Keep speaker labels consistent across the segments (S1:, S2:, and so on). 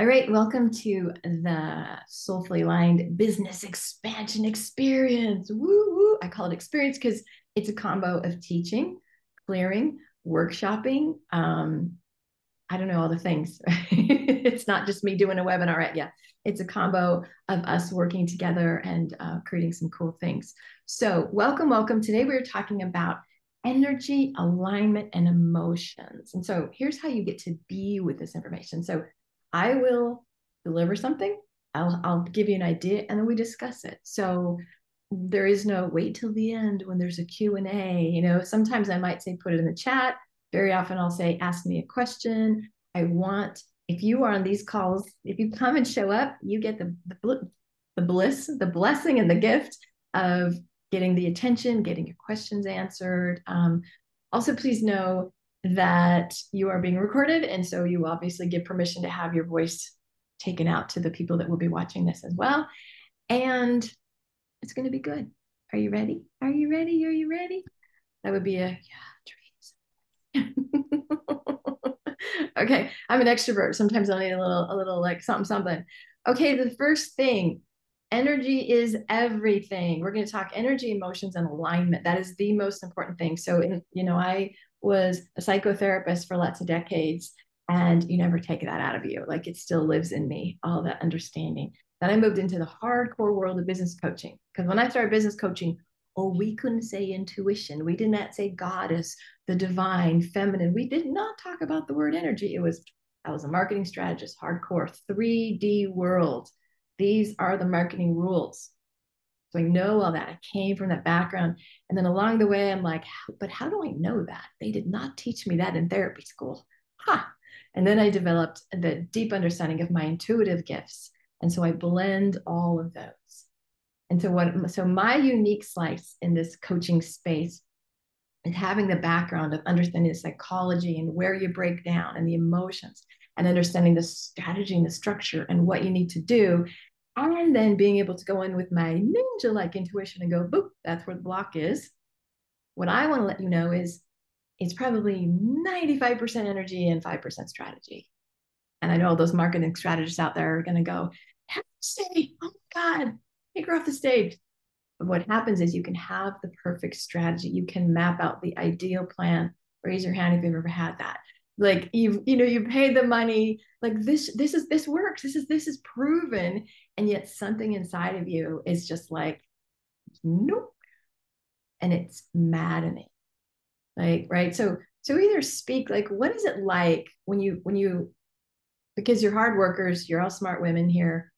S1: All right, welcome to the Soulfully Aligned Business Expansion Experience. Woo woo! I call it experience because it's a combo of teaching, clearing, workshopping. Um, I don't know all the things. it's not just me doing a webinar, at Yeah, it's a combo of us working together and uh, creating some cool things. So, welcome, welcome. Today we're talking about energy, alignment, and emotions. And so, here's how you get to be with this information. So, I will deliver something. I'll, I'll give you an idea and then we discuss it. So there is no wait till the end when there's a Q&A. You know, sometimes I might say, put it in the chat. Very often I'll say, ask me a question. I want, if you are on these calls, if you come and show up, you get the, the, the bliss, the blessing and the gift of getting the attention, getting your questions answered. Um, also, please know that you are being recorded. And so you obviously give permission to have your voice taken out to the people that will be watching this as well. And it's going to be good. Are you ready? Are you ready? Are you ready? That would be a yeah, dreams. okay, I'm an extrovert. Sometimes I need a little, a little like something, something. Okay, the first thing, energy is everything. We're going to talk energy, emotions, and alignment. That is the most important thing. So, in, you know, I was a psychotherapist for lots of decades and you never take that out of you. Like it still lives in me all that understanding. Then i moved into the hardcore world of business coaching because when i started business coaching oh we couldn't say intuition. We did not say goddess the divine feminine. We did not talk about the word energy. It was i was a marketing strategist hardcore 3d world. These are the marketing rules so I know all that. I came from that background. And then along the way, I'm like, but how do I know that? They did not teach me that in therapy school. Ha. Huh. And then I developed the deep understanding of my intuitive gifts. And so I blend all of those. And so what so my unique slice in this coaching space is having the background of understanding the psychology and where you break down and the emotions and understanding the strategy and the structure and what you need to do and then being able to go in with my ninja like intuition and go, boop, that's where the block is. What I want to let you know is it's probably 95% energy and 5% strategy. And I know those marketing strategists out there are going to go, say, oh my God, take her off the stage. But what happens is you can have the perfect strategy. You can map out the ideal plan. Raise your hand if you've ever had that like you've you know you paid the money like this this is this works. This is this is proven. And yet something inside of you is just like nope. And it's maddening. Like right? So so either speak like what is it like when you when you because you're hard workers you're all smart women here.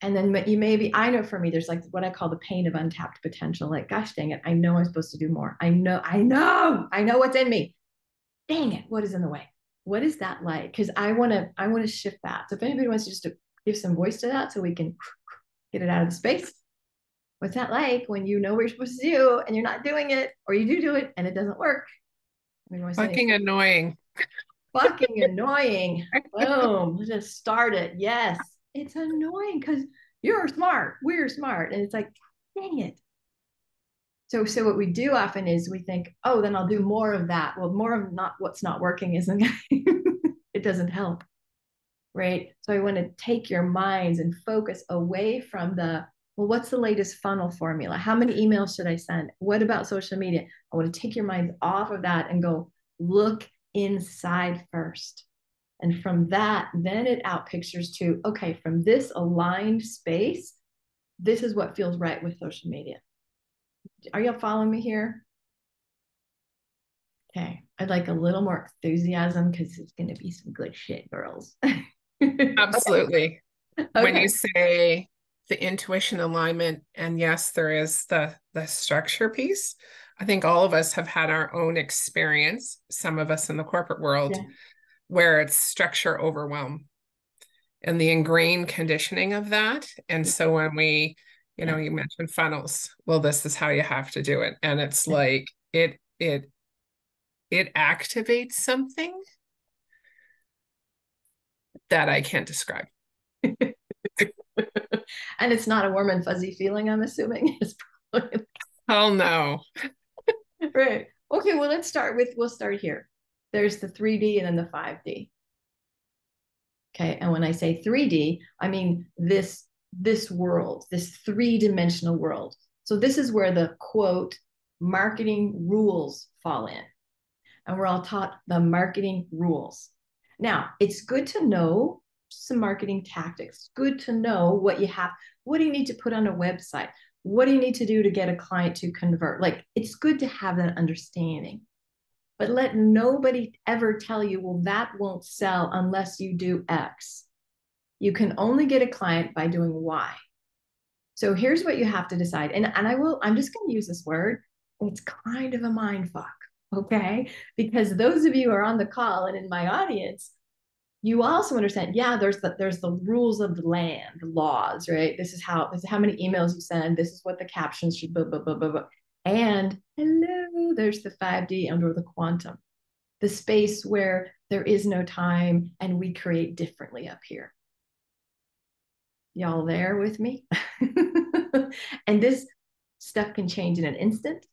S1: And then but you maybe i know for me there's like what i call the pain of untapped potential. Like gosh dang it i know i'm supposed to do more. I know i know i know what's in me dang it, what is in the way? What is that like? Because I want to, I want to shift that. So if anybody wants just to give some voice to that so we can get it out of the space. What's that like when you know what you're supposed to do and you're not doing it, or you do do it and it doesn't work?
S2: Fucking annoying.
S1: Fucking annoying. Boom. Just start it. Yes. It's annoying because you're smart. We're smart. And it's like, dang it so so what we do often is we think oh then i'll do more of that. Well more of not what's not working isn't it doesn't help right? So i want to take your minds and focus away from the well what's the latest funnel formula? How many emails should i send? What about social media? I want to take your minds off of that and go look inside first. And from that then it out pictures to okay from this aligned space this is what feels right with social media are y'all following me here? Okay. I'd like a little more enthusiasm because it's going to be some good shit, girls.
S2: Absolutely. Okay. When you say the intuition alignment, and yes, there is the the structure piece. I think all of us have had our own experience, some of us in the corporate world, yeah. where it's structure overwhelm and the ingrained conditioning of that. And so when we you know you mentioned funnels. Well this is how you have to do it. And it's like it it it activates something that i can't describe.
S1: And it's not a warm and fuzzy feeling i'm assuming. It's
S2: probably oh no.
S1: Right. Okay well let's start with we'll start here. There's the 3d and then the 5d Okay. And when I say 3D, I mean this this world, this three-dimensional world. So this is where the quote marketing rules fall in. And we're all taught the marketing rules. Now, it's good to know some marketing tactics. Good to know what you have. What do you need to put on a website? What do you need to do to get a client to convert? Like, it's good to have that understanding. But let nobody ever tell you, well, that won't sell unless you do X. You can only get a client by doing why. So here's what you have to decide. And, and I will, I'm just going to use this word. It's kind of a mind fuck. Okay. Because those of you are on the call and in my audience, you also understand, yeah, there's the there's the rules of the land, the laws, right? This is how this is how many emails you send. This is what the captions should blah blah blah blah blah. And hello, there's the 5D under the quantum, the space where there is no time and we create differently up here. Y'all there with me? and this stuff can change in an instant.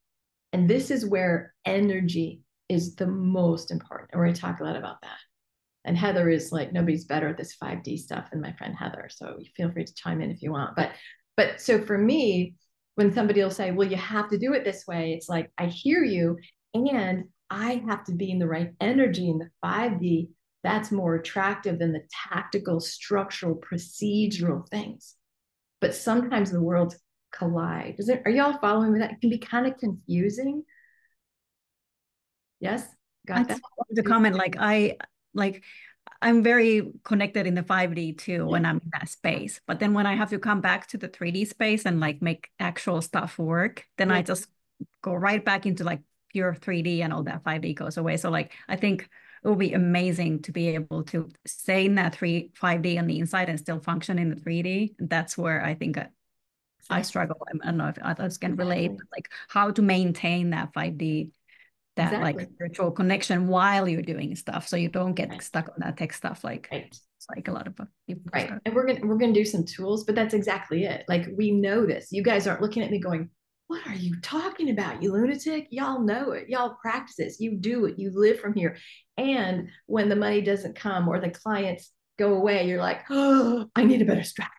S1: And this is where energy is the most important. And we're going to talk a lot about that. And Heather is like, nobody's better at this 5D stuff than my friend Heather. So feel free to chime in if you want. But, but so for me, when somebody will say, well, you have to do it this way, it's like, I hear you. And I have to be in the right energy in the 5D. That's more attractive than the tactical, structural, procedural things. But sometimes the worlds collide. Is it, are y'all following me? That it can be kind of confusing. Yes,
S3: got that. The comment, like I like I'm very connected in the 5D too yeah. when I'm in that space. But then when I have to come back to the 3D space and like make actual stuff work, then yeah. I just go right back into like pure 3D and all that 5D goes away. So like I think it will be amazing to be able to stay in that 3 5D on the inside and still function in the 3D. That's where I think I, I struggle. I don't know if others can relate, like how to maintain that 5D that exactly. like virtual connection while you're doing stuff so you don't get right. stuck on that tech stuff like right. it's like a lot of people
S1: right and we're gonna we're gonna do some tools but that's exactly it like we know this you guys aren't looking at me going what are you talking about you lunatic? Y'all know it. Y'all practice this. You do it. You live from here. And when the money doesn't come or the clients go away you're like oh i need a better strategy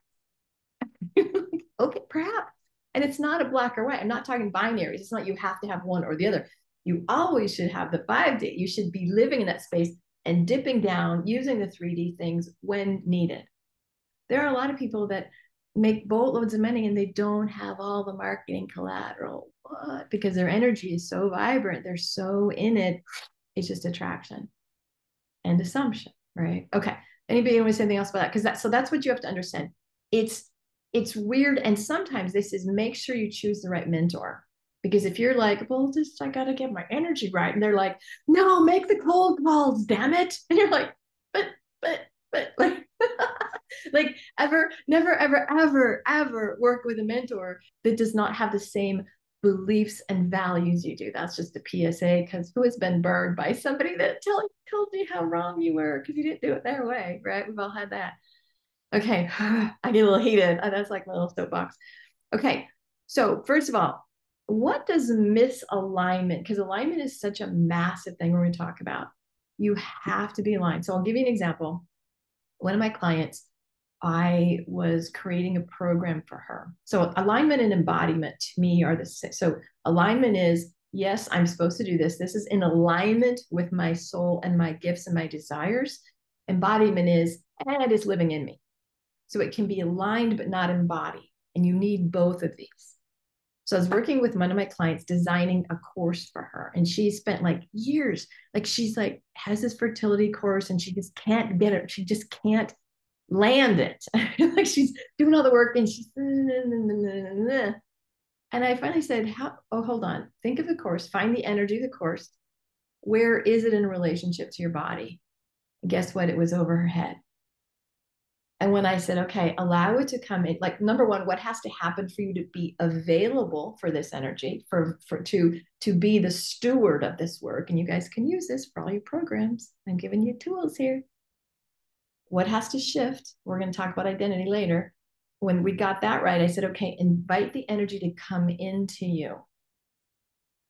S1: okay perhaps. And it's not a black or white. I'm not talking binaries. It's not you have to have one or the other. You always should have the 5D. You should be living in that space and dipping down using the 3D things when needed. There are a lot of people that make boatloads of money and they don't have all the marketing collateral. What? Because their energy is so vibrant, they're so in it. It's just attraction and assumption, right? Okay. Anybody want to say anything else about that? Because that so that's what you have to understand. It's it's weird, and sometimes this is make sure you choose the right mentor because if you're like, well, just I gotta get my energy right, and they're like, no, make the cold calls, damn it. And you're like, but, but, but like like ever, never, ever, ever, ever work with a mentor that does not have the same beliefs and values you do. That's just a PSA because who has been burned by somebody that tell, told you how wrong you were because you didn't do it their way, right? We've all had that. Okay, I get a little heated. That's like my little soapbox. Okay, so first of all, what does misalignment because alignment is such a massive thing we're going to talk about you have to be aligned so i'll give you an example one of my clients i was creating a program for her so alignment and embodiment to me are the same so alignment is yes i'm supposed to do this this is in alignment with my soul and my gifts and my desires embodiment is and it's living in me so it can be aligned but not embodied and you need both of these so I was working with one of my clients designing a course for her. And she spent like years, like she's like, has this fertility course and she just can't get it. She just can't land it. like she's doing all the work and she's and I finally said, How oh, hold on, think of the course, find the energy of the course. Where is it in relationship to your body? And guess what? It was over her head. And when I said, okay, allow it to come in, like number one, what has to happen for you to be available for this energy, for for to to be the steward of this work, and you guys can use this for all your programs. I'm giving you tools here. What has to shift? We're going to talk about identity later. When we got that right, I said, okay, invite the energy to come into you.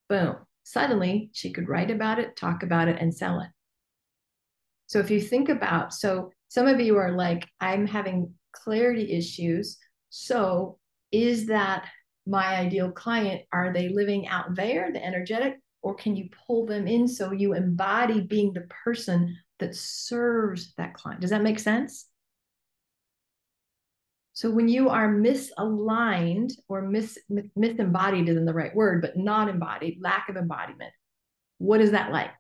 S1: Boom. Suddenly, she could write about it, talk about it, and sell it. So if you think about, so Some of you are like, I'm having clarity issues. So is that my ideal client? Are they living out there, the energetic, or can you pull them in so you embody being the person that serves that client? Does that make sense? So when you are misaligned or mis, mis misembodied isn't the right word, but not embodied, lack of embodiment, what is that like?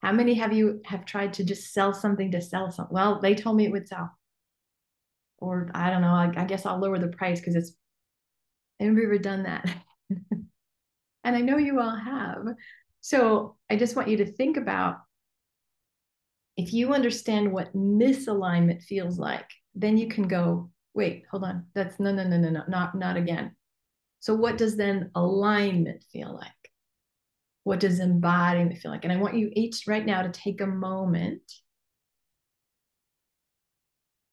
S1: How many have you have tried to just sell something to sell something? Well, they told me it would sell. Or I don't know, I, I guess I'll lower the price because it's anybody ever done that? and I know you all have. So I just want you to think about if you understand what misalignment feels like, then you can go, wait, hold on. That's no, no, no, no, no, not, not again. So what does then alignment feel like? What does embodiment feel like? And I want you each right now to take a moment.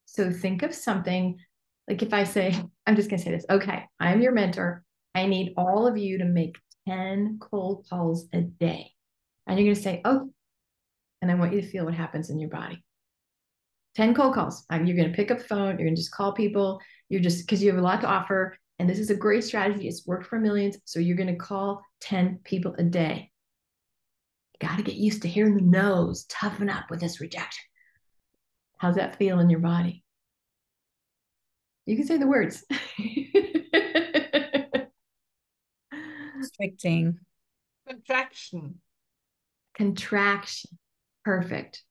S1: So think of something like if I say, I'm just going to say this. Okay, I'm your mentor. I need all of you to make 10 cold calls a day. And you're going to say, oh, and I want you to feel what happens in your body. 10 cold calls. Um, you're going to pick up the phone. You're going to just call people. You're just because you have a lot to offer. And this is a great strategy. It's worked for millions. So you're going to call 10 people a day. You got to get used to hearing the no's, toughen up with this rejection. How's that feel in your body? You can say the words.
S3: Restricting.
S2: Contraction.
S1: Contraction. Perfect.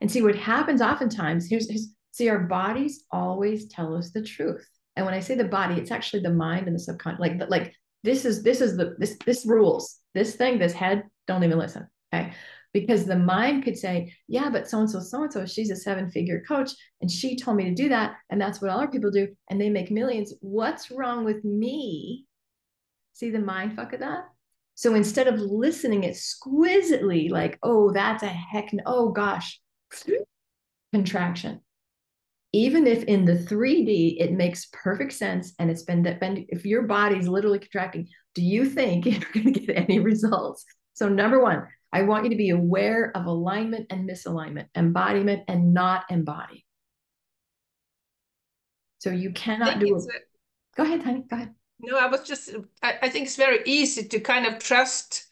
S1: And see what happens oftentimes, here's, here's see, our bodies always tell us the truth. And when I say the body, it's actually the mind and the subconscious. Like, like this is this is the this this rules. This thing, this head, don't even listen. Okay. Because the mind could say, yeah, but so and so, so and so, she's a seven figure coach and she told me to do that. And that's what all our people do. And they make millions. What's wrong with me? See the mind fuck of that? So instead of listening exquisitely, like, oh, that's a heck, no, oh gosh, contraction even if in the 3D it makes perfect sense and it's been that if your body's literally contracting, do you think you're going to get any results? So number one, I want you to be aware of alignment and misalignment, embodiment and not embody. So you cannot do it. Go ahead, honey. Go ahead.
S4: No, I was just, I, I think it's very easy to kind of trust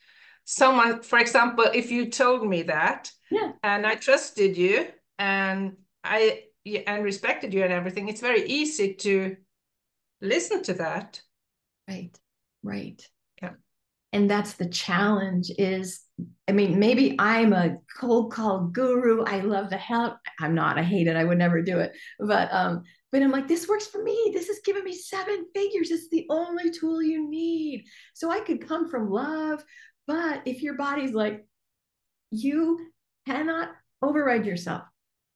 S4: someone. For example, if you told me that
S1: yeah.
S4: and I trusted you and I and respected you and everything, it's very easy to listen to that.
S1: Right, right.
S4: Yeah.
S1: And that's the challenge is, I mean, maybe I'm a cold call guru. I love the help. I'm not, I hate it. I would never do it. But um, but I'm like, this works for me. This is giving me seven figures. It's the only tool you need. So I could come from love. But if your body's like, you cannot override yourself.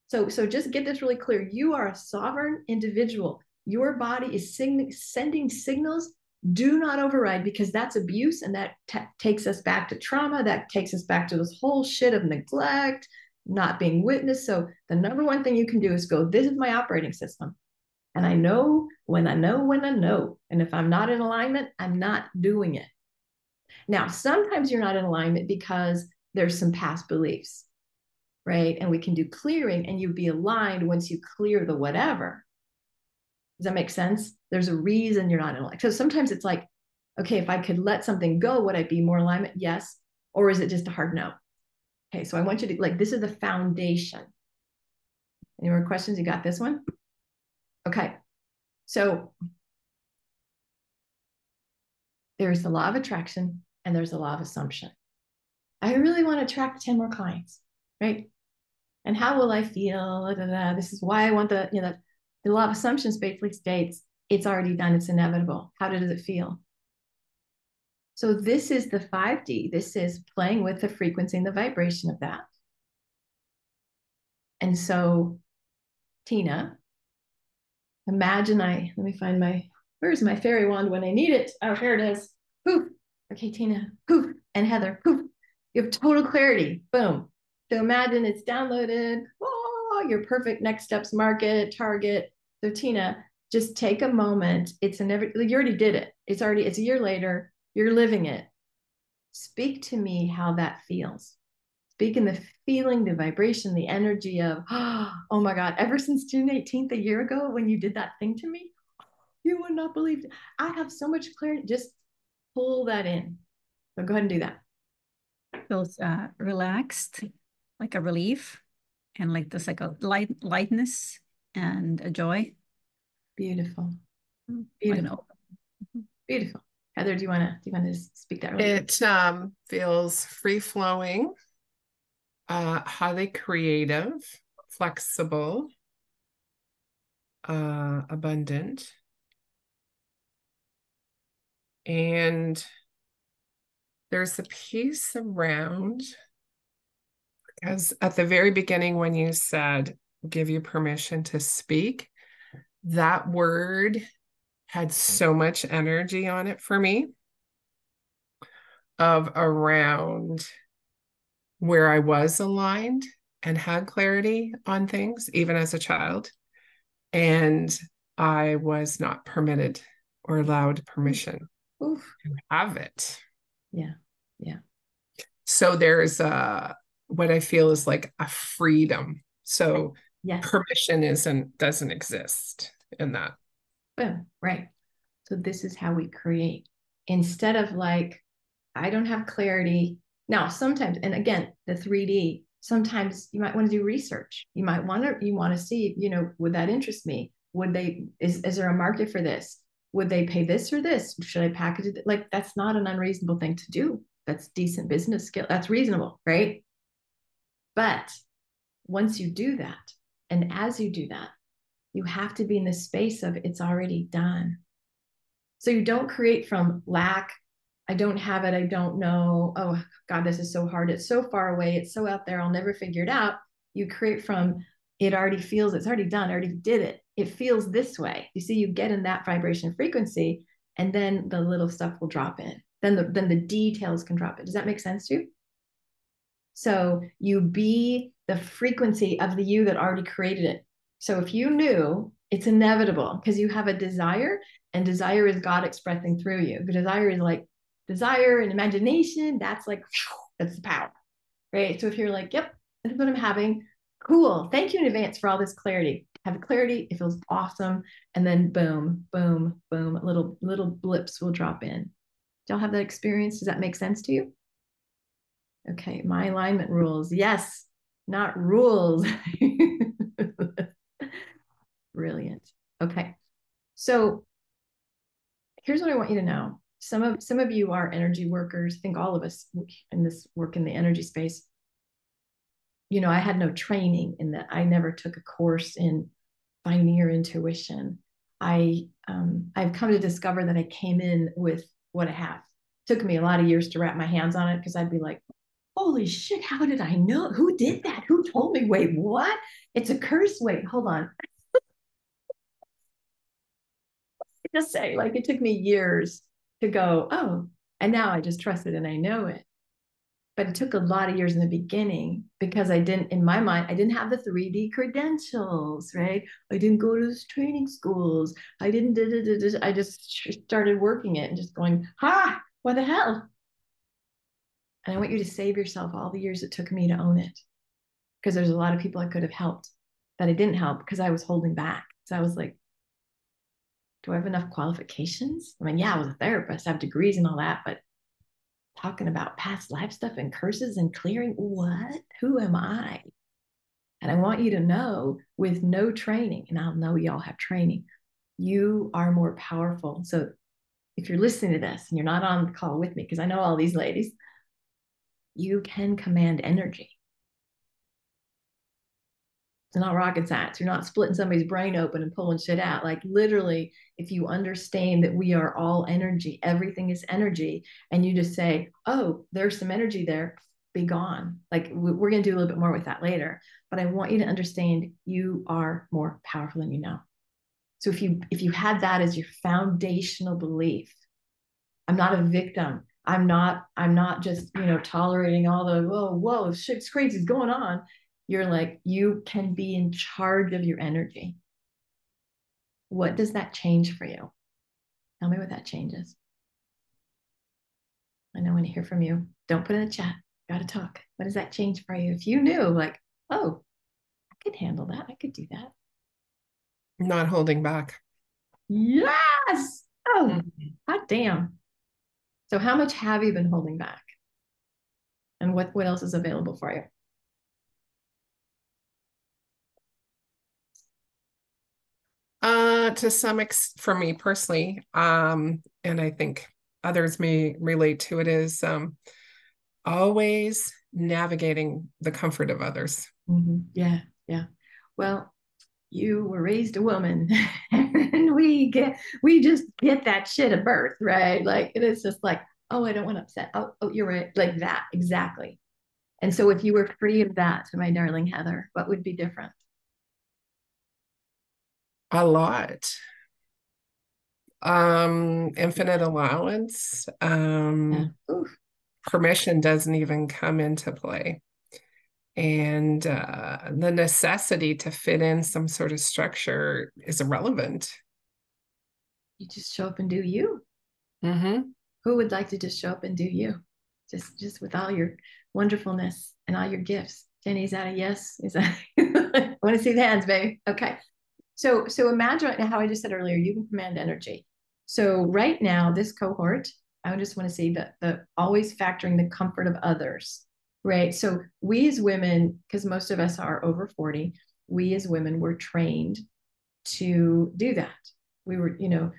S1: So, so just get this really clear. You are a sovereign individual. Your body is sing- sending signals. Do not override because that's abuse and that t- takes us back to trauma. That takes us back to this whole shit of neglect, not being witnessed. So, the number one thing you can do is go, This is my operating system. And I know when I know when I know. And if I'm not in alignment, I'm not doing it. Now, sometimes you're not in alignment because there's some past beliefs right? And we can do clearing and you'd be aligned once you clear the whatever. Does that make sense? There's a reason you're not in alignment. So sometimes it's like, okay, if I could let something go, would I be more alignment? Yes. Or is it just a hard no? Okay, so I want you to like, this is the foundation. Any more questions? You got this one? Okay. So there's the law of attraction and there's the law of assumption. I really want to attract 10 more clients, right? and how will I feel? This is why I want the, you know, the law of assumptions basically states it's already done, it's inevitable. How does it feel? So this is the 5D. This is playing with the frequency and the vibration of that. And so, Tina, imagine I, let me find my, where's my fairy wand when I need it? Oh, here it is. Poof. Okay, Tina, poof. And Heather, poof. You have total clarity. Boom. So imagine it's downloaded. Oh, your perfect next steps market target. So Tina, just take a moment. It's an every you already did it. It's already it's a year later. You're living it. Speak to me how that feels. Speaking the feeling, the vibration, the energy of, oh my God, ever since June 18th, a year ago, when you did that thing to me, you would not believe it. I have so much clarity. Just pull that in. So go ahead and do that.
S3: Feels uh, relaxed, like a relief, and like this, like a light lightness and a joy.
S1: Beautiful. Mm, Beautiful. Beautiful. Heather, do you want to do you want to speak that?
S2: Really it um, feels free flowing, uh, highly creative, flexible, uh, abundant, and there's a piece around because at the very beginning when you said give you permission to speak that word had so much energy on it for me of around where I was aligned and had clarity on things, even as a child. And I was not permitted or allowed permission Oof. to have it.
S1: Yeah. Yeah.
S2: So there's a what I feel is like a freedom. So yes. permission isn't doesn't exist in that.
S1: Boom. Right. So this is how we create. Instead of like, I don't have clarity. Now, sometimes, and again, the 3D, sometimes you might want to do research. You might want to, you want to see, you know, would that interest me? Would they, is, is there a market for this? Would they pay this or this? Should I package it? Like, that's not an unreasonable thing to do. That's decent business skill. That's reasonable, right? But once you do that, and as you do that, you have to be in the space of it's already done. So you don't create from lack. I don't have it. I don't know. Oh, God, this is so hard. It's so far away. It's so out there. I'll never figure it out. You create from it already feels it's already done. Already did it. It feels this way. You see, you get in that vibration frequency, and then the little stuff will drop in. Then the then the details can drop in. Does that make sense to you? So you be the frequency of the you that already created it. So if you knew it's inevitable because you have a desire and desire is God expressing through you. Desire is like desire and imagination. That's like, that's the power, right? So if you're like, yep, this is what I'm having. Cool. Thank you in advance for all this clarity. Have clarity. It feels awesome. And then boom, boom, boom, little, little blips will drop in. Y'all have that experience? Does that make sense to you? Okay. My alignment rules. Yes, not rules. Brilliant. Okay. So here's what I want you to know. Some of some of you are energy workers. I think all of us in this work in the energy space. You know, I had no training in that. I never took a course in finding your intuition. I um, I've come to discover that I came in with what I have. It took me a lot of years to wrap my hands on it because I'd be like, holy shit, how did I know? Who did that? Who told me? Wait, what? It's a curse. Wait, hold on. just say, like it took me years to go, oh, and now I just trust it and I know it. But it took a lot of years in the beginning because I didn't, in my mind, I didn't have the 3D credentials, right? I didn't go to those training schools. I didn't, da, da, da, I just started working it and just going, ha, what the hell? And I want you to save yourself all the years it took me to own it because there's a lot of people I could have helped that I didn't help because I was holding back. So I was like, do I have enough qualifications? I mean, yeah, I was a therapist, I have degrees and all that, but talking about past life stuff and curses and clearing, what? Who am I? And I want you to know with no training, and I'll know y'all have training, you are more powerful. So if you're listening to this and you're not on the call with me, because I know all these ladies, you can command energy. It's not rocket science. You're not splitting somebody's brain open and pulling shit out. Like literally, if you understand that we are all energy, everything is energy, and you just say, "Oh, there's some energy there," be gone. Like we're going to do a little bit more with that later. But I want you to understand you are more powerful than you know. So if you if you had that as your foundational belief, I'm not a victim. I'm not I'm not just you know tolerating all the oh, whoa whoa shit's crazy is going on you're like, you can be in charge of your energy. What does that change for you? Tell me what that changes. I know I want to hear from you. Don't put in the chat. Got to talk. What does that change for you? If you knew, like, oh, I could handle that. I could do that.
S2: Not holding back.
S1: Yes. Oh,
S2: Mhm.
S1: hot damn. So, how much have you been holding back? And what, what else is available for you?
S2: Uh, to some ex for me personally, um, and I think others may relate to it is um always navigating the comfort of others.
S1: Mhm. Yeah, yeah. Well, you were raised a woman, and we get we just get that shit at birth, right? Like it is just like, oh, I don't want to upset. Oh, oh, you're right, like that exactly. And so, if you were free of that, my darling Heather, what would be different?
S2: A lot. Um, infinite allowance. Um,
S1: Yeah.
S2: Permission doesn't even come into play. And uh, the necessity to fit in some sort of structure is irrelevant.
S1: You just show up and do you.
S2: Mm-hmm.
S1: Who would like to just show up and do you? Just just with all your wonderfulness and all your gifts. Jenny, is that a yes? Is that I want to see the hands, babe. Okay. So so imagine right now how I just said earlier, you can command energy. So right now, this cohort, I just want to say that the always factoring the comfort of others, right? So we as women, because most of us are over 40, we as women were trained to do that. We were, you know,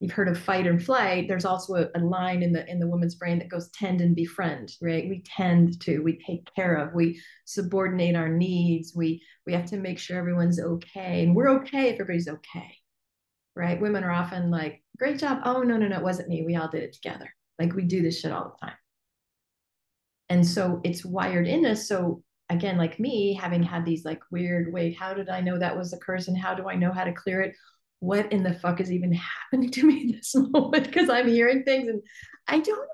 S1: you've heard of fight and flight there's also a, a, line in the in the woman's brain that goes tend and befriend right? We tend to we take care of we subordinate our needs we we have to make sure everyone's okay and we're okay if everybody's okay right? Women are often like great job. Oh no no no it wasn't me. We all did it together. Like we do this shit all the time. And so it's wired in us. So again like me having had these like weird wait how did i know that was a curse and how do i know how to clear it what in the fuck is even happening to me this moment? Because i'm hearing things and i don't know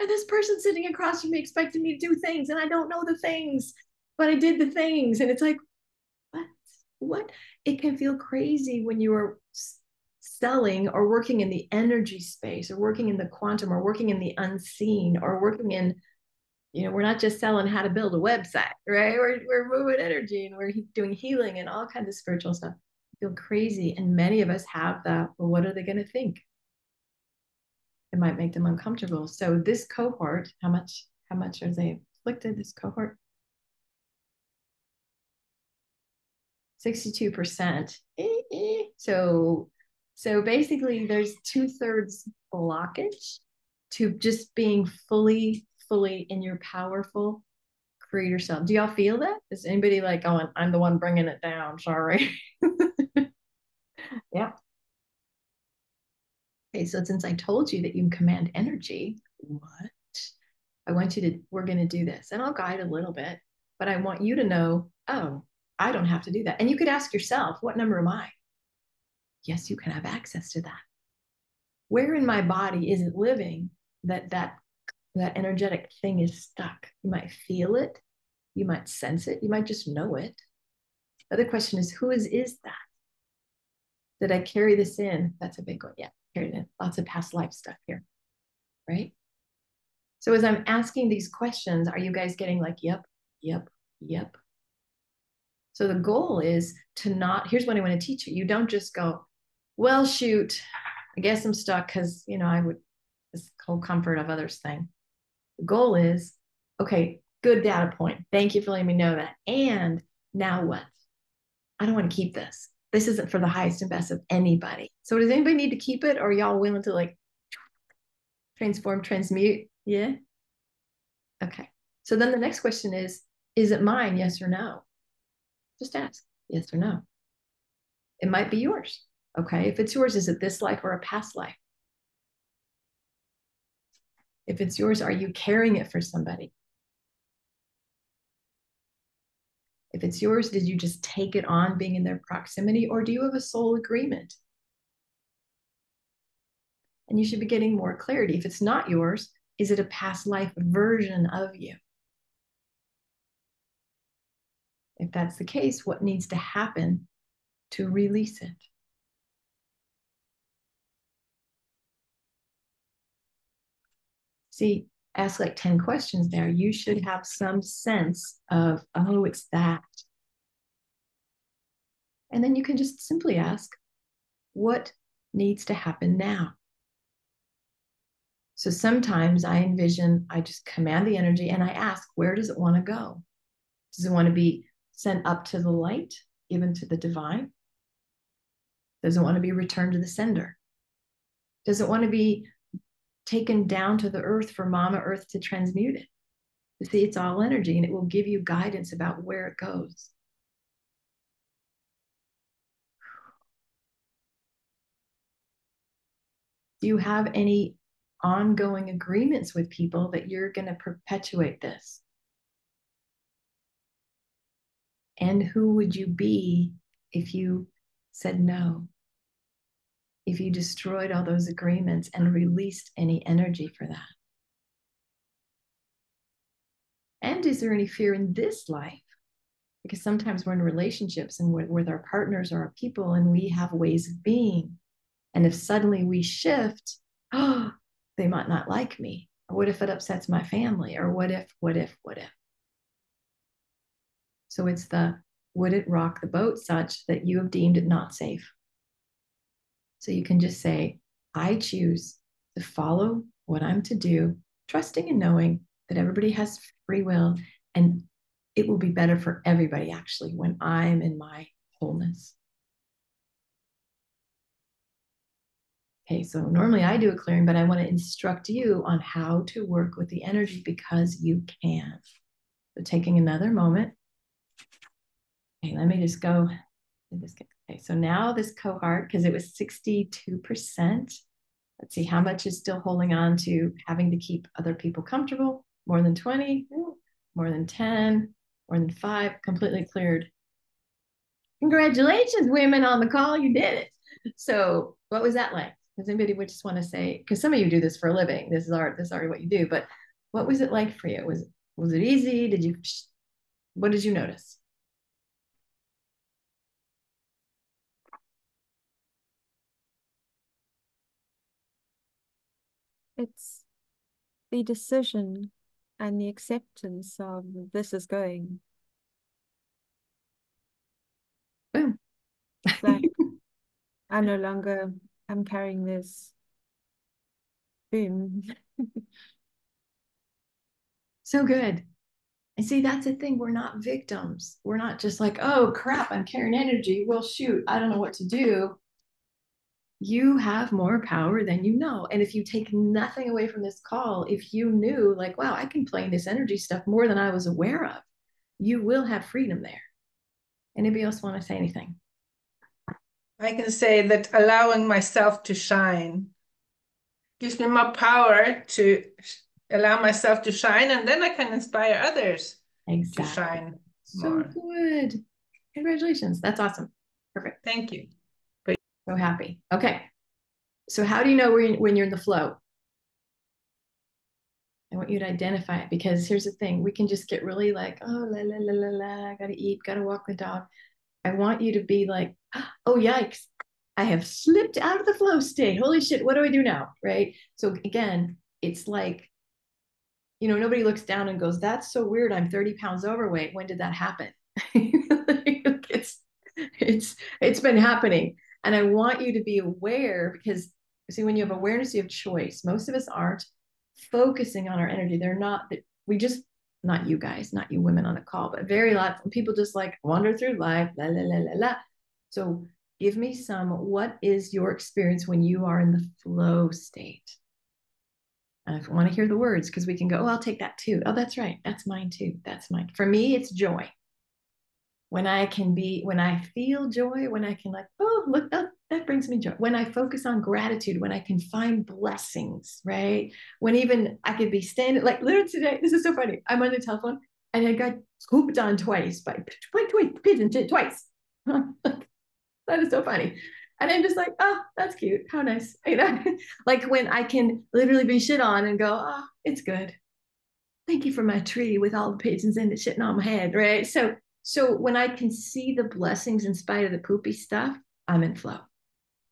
S1: and this person sitting across from me expecting me to do things and i don't know the things but i did the things. And it's like what? What? It can feel crazy when you are selling or working in the energy space or working in the quantum or working in the unseen or working in you know we're not just selling how to build a website right? We're, we're moving energy and we're doing healing and all kinds of spiritual stuff feel crazy and many of us have that well what are they going to think? It might make them uncomfortable. So this cohort how much how much are they afflicted this cohort? 62% eh, eh. so so basically there's two-thirds blockage to just being fully fully in your powerful creator self. Do y'all feel that? Is anybody like oh i'm the one bringing it down sorry yeah okay so since i told you that you can command energy what i want you to we're going to do this and i'll guide a little bit but i want you to know oh I don't have to do that. And you could ask yourself, what number am I? Yes, you can have access to that. Where in my body is it living that that that energetic thing is stuck? You might feel it, you might sense it, you might just know it. The other question is, who is is that? Did I carry this in? That's a big one. Yeah, in. Lots of past life stuff here. Right? So as I'm asking these questions, are you guys getting like, yep, yep, yep, so the goal is to not, here's what I want to teach you. You don't just go, well, shoot, I guess I'm stuck because, you know, I would, this whole comfort of others thing. The goal is, okay, good data point. Thank you for letting me know that. And now what? I don't want to keep this. This isn't for the highest and best of anybody. So does anybody need to keep it or are y'all willing to like transform, transmute? Yeah. Okay. So then the next question is, is it mine? Yes or no? Just ask yes or no. It might be yours. Okay. If it's yours, is it this life or a past life? If it's yours, are you carrying it for somebody? If it's yours, did you just take it on being in their proximity or do you have a soul agreement? And you should be getting more clarity. If it's not yours, is it a past life version of you? If that's the case, what needs to happen to release it? See, ask like 10 questions there, you should mm-hmm. have some sense of, oh, it's that. And then you can just simply ask, what needs to happen now? So sometimes I envision, I just command the energy and I ask, where does it want to go? Does it want to be sent up to the light, given to the divine? Does it want to be returned to the sender? Does it want to be taken down to the earth for Mama Earth to transmute it? You see, it's all energy and it will give you guidance about where it goes. Do you have any ongoing agreements with people that you're going to perpetuate this? And who would you be if you said no? If you destroyed all those agreements and released any energy for that? And is there any fear in this life? Because sometimes we're in relationships and we're with our partners or our people, and we have ways of being. And if suddenly we shift, oh, they might not like me. Or what if it upsets my family? Or what if, what if, what if? So it's the would it rock the boat such that you have deemed it not safe? So you can just say, I choose to follow what I'm to do, trusting and knowing that everybody has free will and it will be better for everybody actually when I'm in my wholeness. Okay, so normally I do a clearing, but I want to instruct you on how to work with the energy because you can. So taking another moment. Okay, let me just go. Okay, so now this cohort, because it was 62%. Let's see, how much is still holding on to having to keep other people comfortable? More than 20, more than 10, more than five, completely cleared. Congratulations, women on the call, you did it. So what was that like? Does anybody would just want to say, because some of you do this for a living, this is art, this is already what you do, but what was it like for you? Was, was it easy? Did you, what did you notice?
S5: It's the decision and the acceptance of this is going.
S1: Boom.
S5: Like I no longer am carrying this. Boom.
S1: so good. And see, that's the thing. We're not victims. We're not just like, oh crap, I'm carrying energy. Well, shoot, I don't know what to do you have more power than you know. And if you take nothing away from this call, if you knew, like, wow, I can play in this energy stuff more than I was aware of, you will have freedom there. Anybody else want to say anything?
S4: I can say that allowing myself to shine gives me more power to allow myself to shine, and then I can inspire others exactly. to shine.
S1: So good. Congratulations. That's awesome. Perfect.
S4: Thank you.
S1: So happy. Okay. So how do you know when you're in the flow? I want you to identify it because here's the thing we can just get really like, oh, la, la, la, la, la, I gotta eat, gotta walk the dog. I want you to be like, oh, yikes, I have slipped out of the flow state. Holy shit, what do I do now? Right. So, again, it's like, you know, nobody looks down and goes, that's so weird. I'm 30 pounds overweight. When did that happen? it's, it's, it's been happening. And I want you to be aware because see, when you have awareness, you have choice. Most of us aren't focusing on our energy. They're not, we just, not you guys, not you women on the call, but very lot people just like wander through life, la, la, la, la, la. So give me some, what is your experience when you are in the flow state? And I want to hear the words because we can go, oh, I'll take that too. Oh, that's right. That's mine too. That's mine. For me, it's joy when I can be, when I feel joy, when I can like, oh, look, that, that brings me joy. When I focus on gratitude, when I can find blessings, right? When even I could be standing, like literally today, this is so funny. I'm on the telephone and I got scooped on twice by twice, twice, twice. that is so funny. And I'm just like, oh, that's cute. How nice. You know, like when I can literally be shit on and go, oh, it's good. Thank you for my tree with all the pigeons in it shitting on my head, right? So so when I can see the blessings in spite of the poopy stuff, I'm in flow.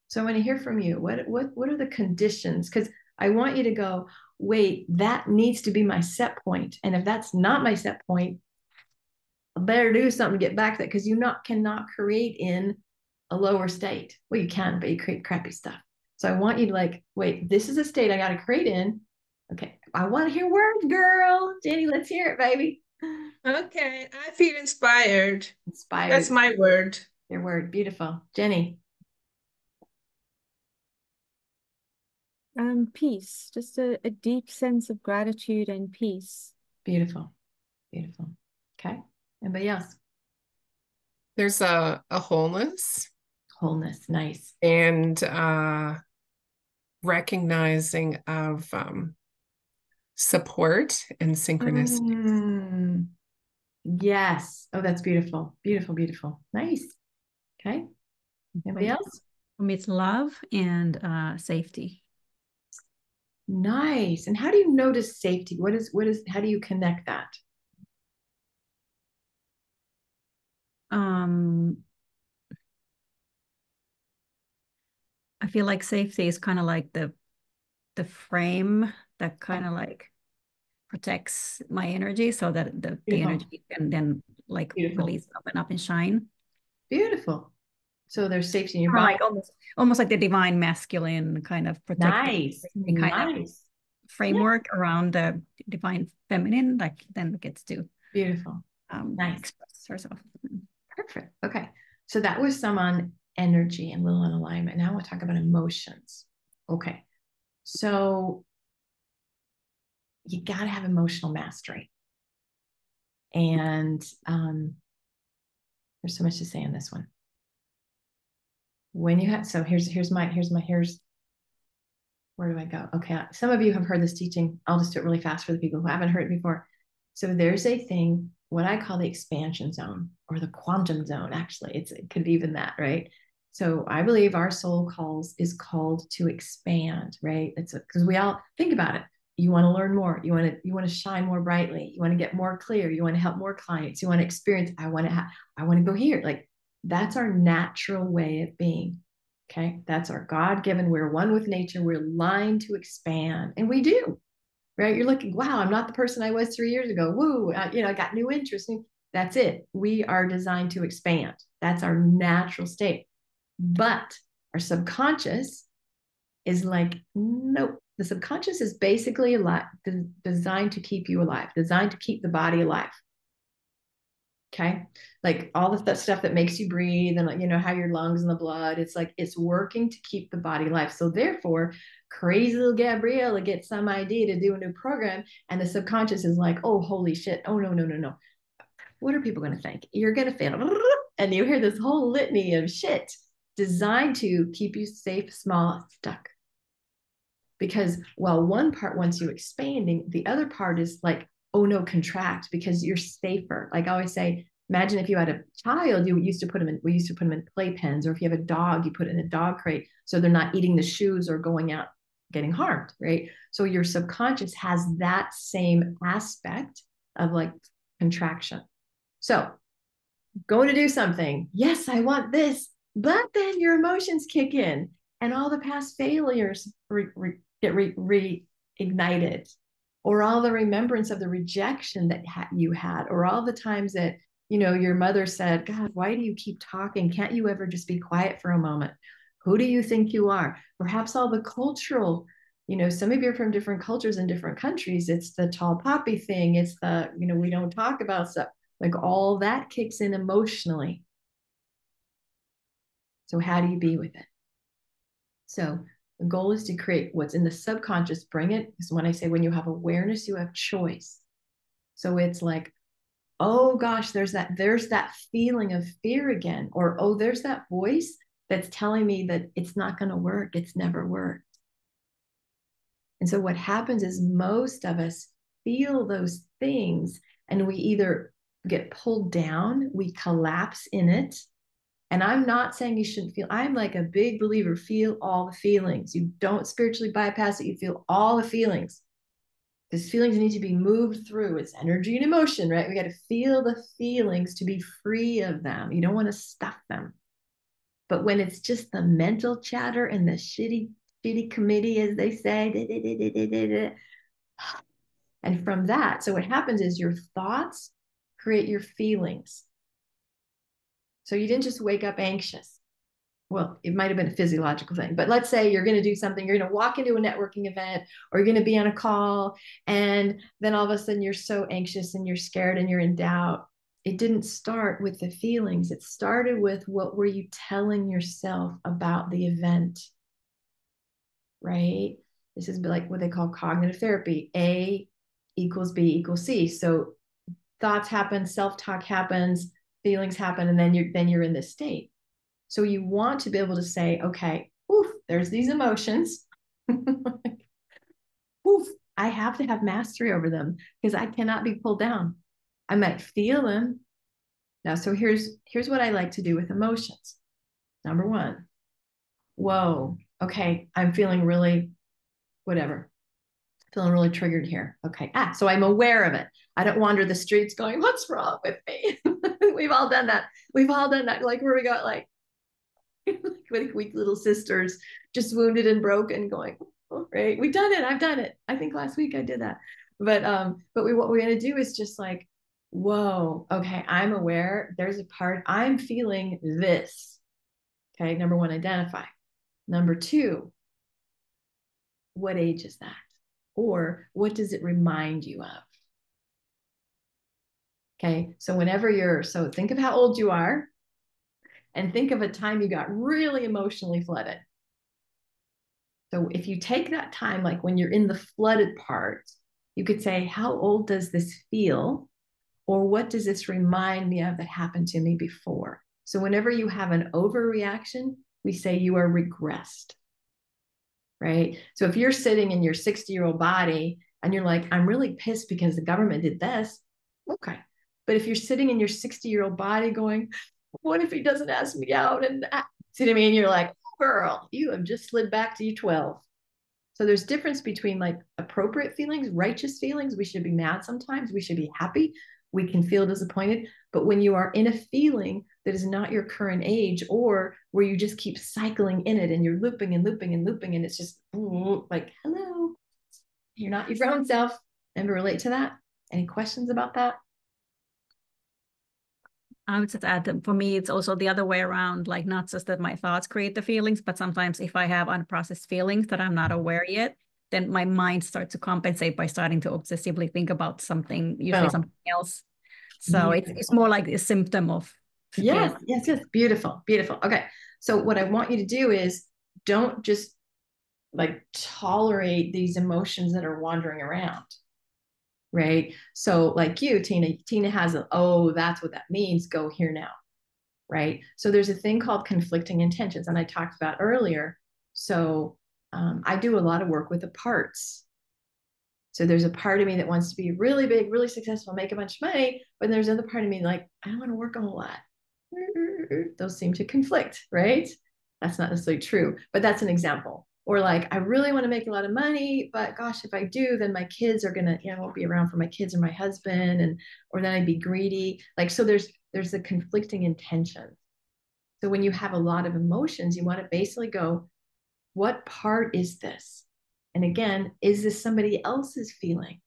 S1: So I want to hear from you. What what what are the conditions? Because I want you to go, wait, that needs to be my set point. And if that's not my set point, I better do something to get back to that because you not cannot create in a lower state. Well, you can, but you create crappy stuff. So I want you to like, wait, this is a state I got to create in. Okay. I want to hear words, girl. Jenny, let's hear it, baby.
S4: Okay. I feel inspired.
S1: Inspired.
S4: That's my word.
S1: Your word. Beautiful. Jenny.
S5: Um, peace, just a, a deep sense of gratitude and peace.
S1: Beautiful. Beautiful. Okay. Anybody else?
S2: There's a, a wholeness.
S1: Wholeness. Nice.
S2: And uh recognizing of um support and synchronicity.
S1: Mm. Yes. Oh, that's beautiful. Beautiful, beautiful. Nice. Okay. Anybody else?
S3: For me, it's love and uh, safety.
S1: Nice. And how do you notice safety? What is what is how do you connect that?
S3: Um I feel like safety is kind of like the the frame that kind of like protects my energy so that the, the energy can then like
S1: Beautiful.
S3: release open up and shine.
S1: Beautiful. So there's safety in your body.
S3: like almost almost like the divine masculine kind of protective
S1: Nice.
S3: kind of
S1: Nice.
S3: framework around the divine feminine like then gets to
S1: Beautiful.
S3: um
S1: Nice.
S3: express herself.
S1: Perfect. Okay. So that was some on energy and little on alignment. Now we'll talk about emotions. Okay. So you got to have emotional mastery. And um, there's so much to say on this one. When you have, so here's, here's my, here's my, here's, where do I go? Okay. Some of you have heard this teaching. I'll just do it really fast for the people who haven't heard it before. So there's a thing, what I call the expansion zone or the quantum zone, actually. It's it could be even that, right? So I believe our soul calls is called to expand, right? It's because we all think about it. You want to learn more. You want to you want to shine more brightly. You want to get more clear. You want to help more clients. You want to experience. I want to. I want to go here. Like that's our natural way of being. Okay, that's our God given. We're one with nature. We're aligned to expand, and we do right? You're looking, wow, I'm not the person I was three years ago. Woo, I, you know, I got new interests. That's it. We are designed to expand. That's our natural state. But our subconscious is like, nope. The subconscious is basically alive, designed to keep you alive, designed to keep the body alive. Okay. Like all the stuff that makes you breathe and like, you know, how your lungs and the blood, it's like it's working to keep the body alive. So therefore, crazy little Gabriella gets some idea to do a new program, and the subconscious is like, oh, holy shit. Oh, no, no, no, no. What are people going to think? You're going to fail. And you hear this whole litany of shit designed to keep you safe, small, stuck. Because while one part wants you expanding, the other part is like, oh no, contract because you're safer. Like I always say, imagine if you had a child, you used to put them in, we used to put them in playpens, or if you have a dog, you put it in a dog crate so they're not eating the shoes or going out getting harmed, right? So your subconscious has that same aspect of like contraction. So going to do something. Yes, I want this. But then your emotions kick in and all the past failures re, re, get re, reignited or all the remembrance of the rejection that ha- you had or all the times that you know your mother said god why do you keep talking? Can't you ever just be quiet for a moment? Who do you think you are? Perhaps all the cultural you know some of you are from different cultures in different countries. It's the tall poppy thing. It's the you know we don't talk about stuff. Like all that kicks in emotionally. So how do you be with it? So the goal is to create what's in the subconscious, bring it. Because when I say when you have awareness, you have choice. So it's like, oh gosh, there's that, there's that feeling of fear again. Or oh, there's that voice that's telling me that it's not going to work. It's never worked. And so what happens is most of us feel those things and we either get pulled down, we collapse in it, and I'm not saying you shouldn't feel, I'm like a big believer, feel all the feelings. You don't spiritually bypass it, you feel all the feelings. Because feelings need to be moved through. It's energy and emotion, right? We got to feel the feelings to be free of them. You don't want to stuff them. But when it's just the mental chatter and the shitty, shitty committee, as they say, And from that, so what happens is your thoughts create your feelings. So you didn't just wake up anxious. Well, it might have been a physiological thing, but let's say you're going to do something, you're going to walk into a networking event or you're going to be on a call, and then all of a sudden you're so anxious and you're scared and you're in doubt. It didn't start with the feelings, it started with what were you telling yourself about the event? Right? This is like what they call cognitive therapy. A equals B equals C. So thoughts happen, self-talk happens, feelings happen, and then you're then you're in this state. So you want to be able to say, okay, oof, there's these emotions. oof, I have to have mastery over them because I cannot be pulled down. I might feel them. Now, so here's here's what I like to do with emotions. Number one, whoa, okay, I'm feeling really whatever feeling really triggered here. Okay. Ah, so I'm aware of it. I don't wander the streets going, what's wrong with me? We've all done that. We've all done that. Like where we got like, like weak little sisters, just wounded and broken, going, oh, right. We've done it. I've done it. I think last week I did that. But um, but we what we're gonna do is just like, whoa, okay, I'm aware. There's a part I'm feeling this. Okay, number one, identify. Number two, what age is that? Or what does it remind you of? Okay, so whenever you're, so think of how old you are and think of a time you got really emotionally flooded. So if you take that time, like when you're in the flooded part, you could say, How old does this feel? Or what does this remind me of that happened to me before? So whenever you have an overreaction, we say you are regressed right? So if you're sitting in your 60 year old body and you're like, I'm really pissed because the government did this, okay. But if you're sitting in your 60 year old body going, what if he doesn't ask me out? And ah, see what I mean? You're like, girl, you have just slid back to you 12. So there's difference between like appropriate feelings, righteous feelings. We should be mad sometimes. We should be happy. We can feel disappointed. But when you are in a feeling that is not your current age or where you just keep cycling in it and you're looping and looping and looping and it's just like hello you're not your own self Ever relate to that any questions about that
S3: I would just add that for me, it's also the other way around. Like, not just that my thoughts create the feelings, but sometimes if I have unprocessed feelings that I'm not mm-hmm. aware yet, then my mind starts to compensate by starting to obsessively think about something, usually oh. something else. So it's, it's more like a symptom of
S1: Yes, yes, yes. Beautiful, beautiful. Okay. So what I want you to do is don't just like tolerate these emotions that are wandering around. Right. So like you, Tina, Tina has a, oh, that's what that means. Go here now. Right. So there's a thing called conflicting intentions. And I talked about earlier. So um, I do a lot of work with the parts. So there's a part of me that wants to be really big, really successful, make a bunch of money, but there's another part of me like I don't want to work a whole lot those seem to conflict, right? That's not necessarily true, but that's an example. Or like, I really want to make a lot of money, but gosh, if I do, then my kids are gonna, you know, I won't be around for my kids or my husband, and or then I'd be greedy. Like, so there's there's a conflicting intention. So when you have a lot of emotions, you want to basically go, what part is this? And again, is this somebody else's feeling?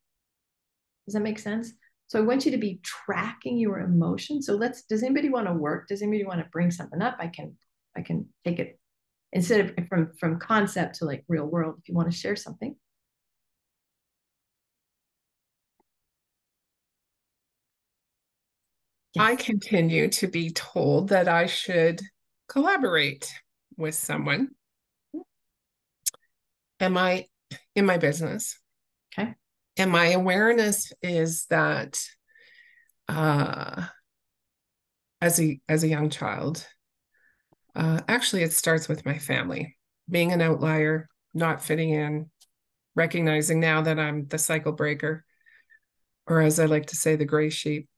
S1: Does that make sense? So I want you to be tracking your emotions. So let's, does anybody want to work? Does anybody want to bring something up? I can, I can take it instead of from, from concept to like real world, if you want to share something.
S2: Yes. I continue to be told that I should collaborate with someone. Am I in my business?
S1: Okay
S2: and my awareness is that uh, as a as a young child, uh, actually, it starts with my family. Being an outlier, not fitting in, recognizing now that I'm the cycle breaker, or as I like to say, the gray sheep.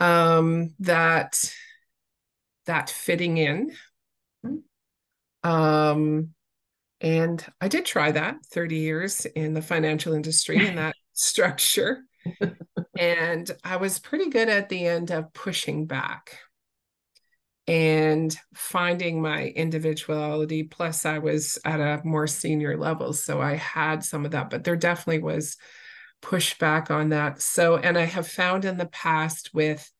S2: Um, that that fitting in. Hmm. Um, and I did try that 30 years in the financial industry in that structure. and I was pretty good at the end of pushing back and finding my individuality. Plus, I was at a more senior level. So I had some of that, but there definitely was pushback on that. So, and I have found in the past with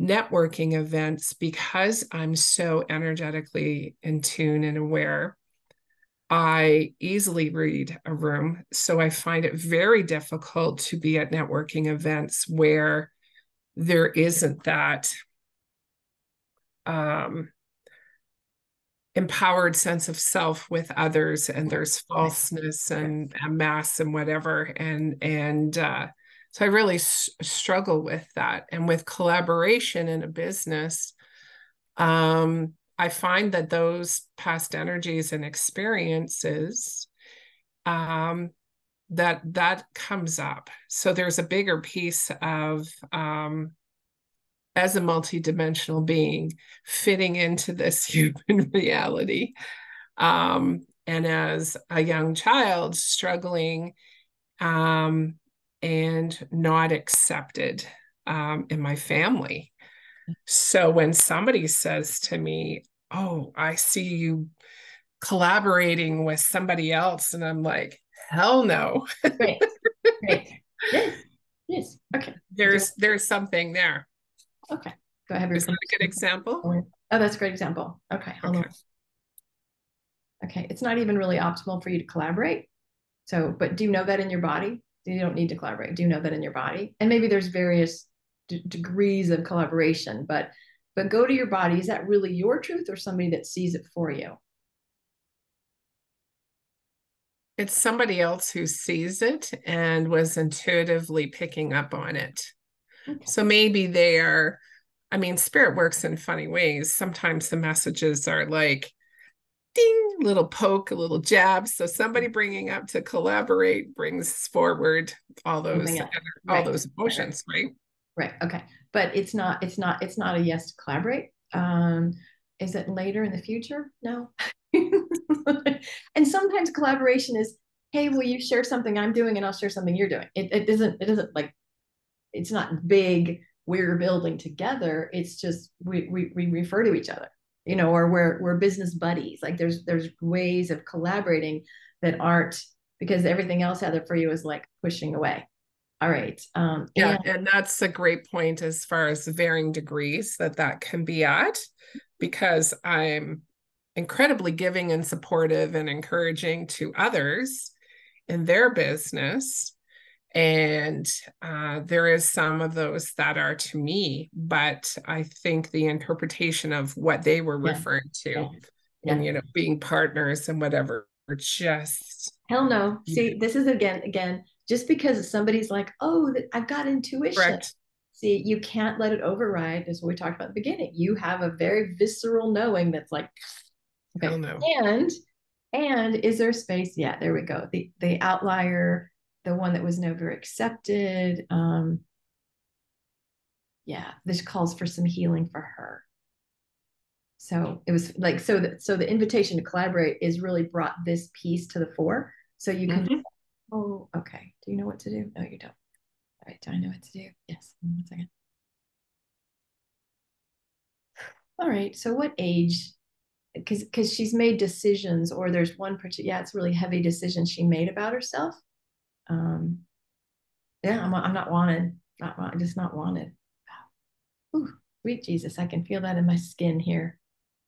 S2: networking events, because I'm so energetically in tune and aware, I easily read a room. So I find it very difficult to be at networking events where there isn't that um, empowered sense of self with others and there's falseness and, and mass and whatever and and uh, so i really s- struggle with that and with collaboration in a business um, i find that those past energies and experiences um, that that comes up so there's a bigger piece of um, as a multidimensional being fitting into this human reality. Um, and as a young child struggling um, and not accepted um, in my family. So when somebody says to me, Oh, I see you collaborating with somebody else, and I'm like, Hell no.
S1: Great. Great. Yes. Yes. Okay.
S2: There's there's something there.
S1: Okay. Go ahead. Is
S2: that a good example?
S1: Oh, that's a great example. Okay. Hold okay. on. Okay. It's not even really optimal for you to collaborate. So, but do you know that in your body? You don't need to collaborate. Do you know that in your body? And maybe there's various degrees of collaboration, but but go to your body. Is that really your truth or somebody that sees it for you?
S2: It's somebody else who sees it and was intuitively picking up on it. Okay. So maybe they are, I mean, spirit works in funny ways. Sometimes the messages are like, ding, little poke, a little jab. So somebody mm-hmm. bringing up to collaborate brings forward all those all right. those emotions, right?
S1: Right. Okay. But it's not. It's not. It's not a yes to collaborate. Um, is it later in the future? No. and sometimes collaboration is, hey, will you share something I'm doing and I'll share something you're doing. It, it doesn't. It doesn't like it's not big we're building together it's just we, we we refer to each other you know or we're we're business buddies like there's there's ways of collaborating that aren't because everything else out there for you is like pushing away all right um
S2: yeah and, and that's a great point as far as varying degrees that that can be at because i'm incredibly giving and supportive and encouraging to others in their business and uh, there is some of those that are to me but i think the interpretation of what they were yeah. referring to yeah. Yeah. and you know being partners and whatever just
S1: hell no see this is again again just because somebody's like oh i've got intuition Correct. see you can't let it override as we talked about at the beginning you have a very visceral knowing that's like
S2: okay no.
S1: and and is there space yeah there we go the the outlier the one that was never accepted. Um, yeah, this calls for some healing for her. So it was like so that so the invitation to collaborate is really brought this piece to the fore. So you can mm-hmm. Oh okay. Do you know what to do? No, you don't. All right, do I know what to do? Yes. One second. All right. So what age? Because because she's made decisions, or there's one particular yeah, it's really heavy decision she made about herself um, yeah, I'm, I'm not wanted, not just not wanted. Ooh, sweet Jesus, I can feel that in my skin here.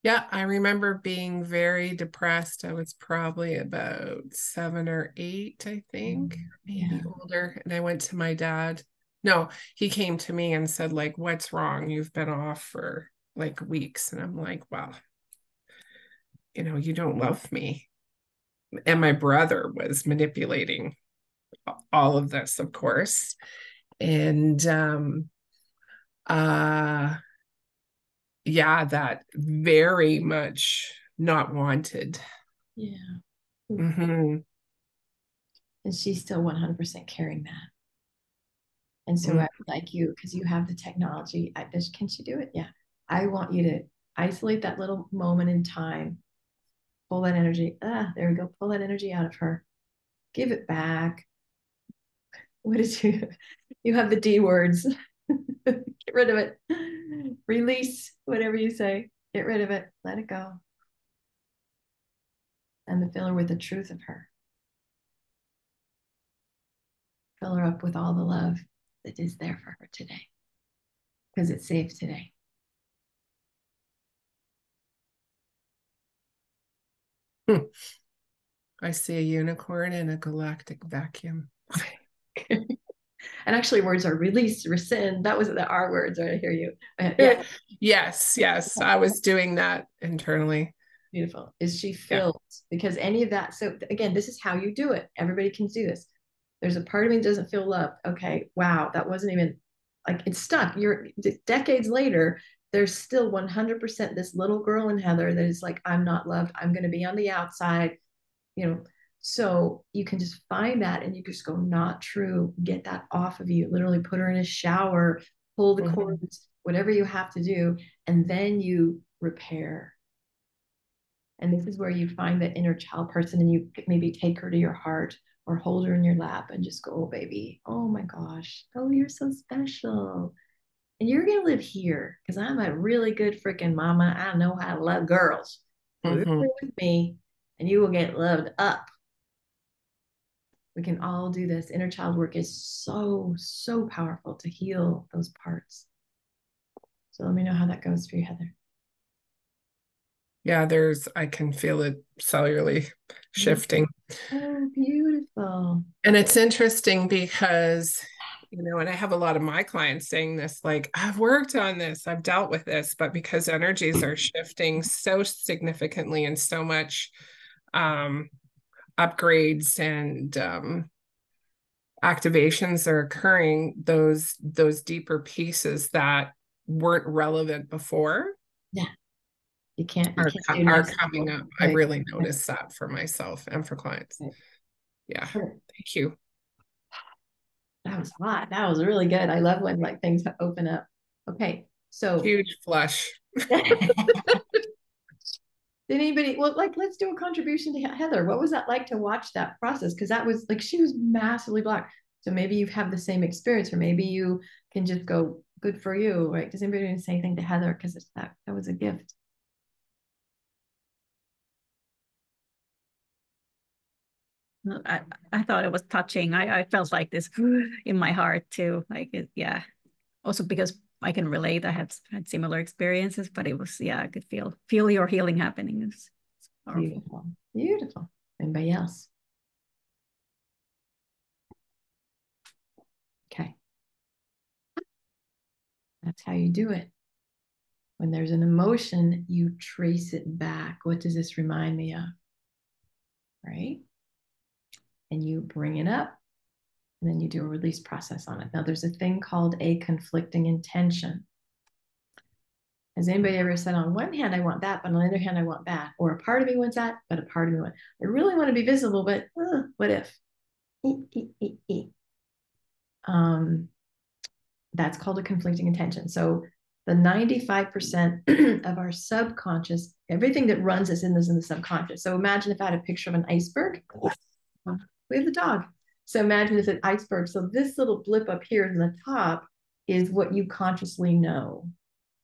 S2: Yeah, I remember being very depressed. I was probably about seven or eight, I think, mm, maybe yeah. older. And I went to my dad. No, he came to me and said, like, what's wrong? You've been off for like weeks. And I'm like, well, you know, you don't love me. And my brother was manipulating all of this, of course. And um uh yeah, that very much not wanted.
S1: Yeah.
S2: Mm-hmm.
S1: And she's still 100% carrying that. And so mm-hmm. I like you, because you have the technology. I, can she do it? Yeah. I want you to isolate that little moment in time, pull that energy. Ah, there we go. Pull that energy out of her. Give it back what did you you have the D words. Get rid of it. Release whatever you say. Get rid of it. Let it go. And the filler with the truth of her. Fill her up with all the love that is there for her today because it's safe today.
S2: I see a unicorn in a galactic vacuum.
S1: and actually, words are release, rescind. That was the R words, right? I hear you. Yeah.
S2: yes, yes. I was doing that internally.
S1: Beautiful. Is she filled? Yeah. Because any of that. So, again, this is how you do it. Everybody can do this. There's a part of me that doesn't feel loved. Okay, wow, that wasn't even like it's stuck. You're decades later, there's still 100% this little girl in Heather that is like, I'm not loved. I'm going to be on the outside, you know. So you can just find that and you just go, not true. Get that off of you. Literally put her in a shower, pull the mm-hmm. cords, whatever you have to do. And then you repair. And this is where you find that inner child person and you maybe take her to your heart or hold her in your lap and just go, oh, baby, oh my gosh, oh, you're so special. And you're going to live here because I'm a really good freaking mama. I know how to love girls. mm-hmm. with me and you will get loved up. We can all do this. Inner child work is so, so powerful to heal those parts. So let me know how that goes for you, Heather.
S2: Yeah, there's, I can feel it cellularly shifting.
S1: Oh, beautiful.
S2: And it's interesting because, you know, and I have a lot of my clients saying this like, I've worked on this, I've dealt with this, but because energies are shifting so significantly and so much um, upgrades and um, activations are occurring, those those deeper pieces that weren't relevant before.
S1: Yeah you can't, you
S2: are,
S1: can't
S2: are coming up. Right. I really noticed that for myself and for clients. Right. Yeah. Sure. Thank you.
S1: That was hot. That was really good. I love when like things open up. Okay. So
S2: huge flush.
S1: Did anybody well like let's do a contribution to Heather. What was that like to watch that process? Because that was like she was massively blocked. So maybe you have the same experience, or maybe you can just go, good for you, right? Does anybody say anything to Heather? Because it's that that was a gift.
S3: I, I thought it was touching. I, I felt like this in my heart too. Like, it, yeah. Also because I can relate. I had had similar experiences, but it was, yeah, I could feel feel your healing happening. It's,
S1: it's beautiful. Beautiful. Anybody else? Okay. That's how you do it. When there's an emotion, you trace it back. What does this remind me of? Right? and you bring it up and then you do a release process on it. Now, there's a thing called a conflicting intention. Has anybody ever said, on one hand, I want that, but on the other hand, I want that? Or a part of me wants that, but a part of me wants, I really want to be visible, but uh, what if? E, e, e, um, that's called a conflicting intention. So the 95% of our subconscious, everything that runs us in this in the subconscious. So imagine if I had a picture of an iceberg we have the dog. So imagine it's an iceberg. So this little blip up here in the top is what you consciously know.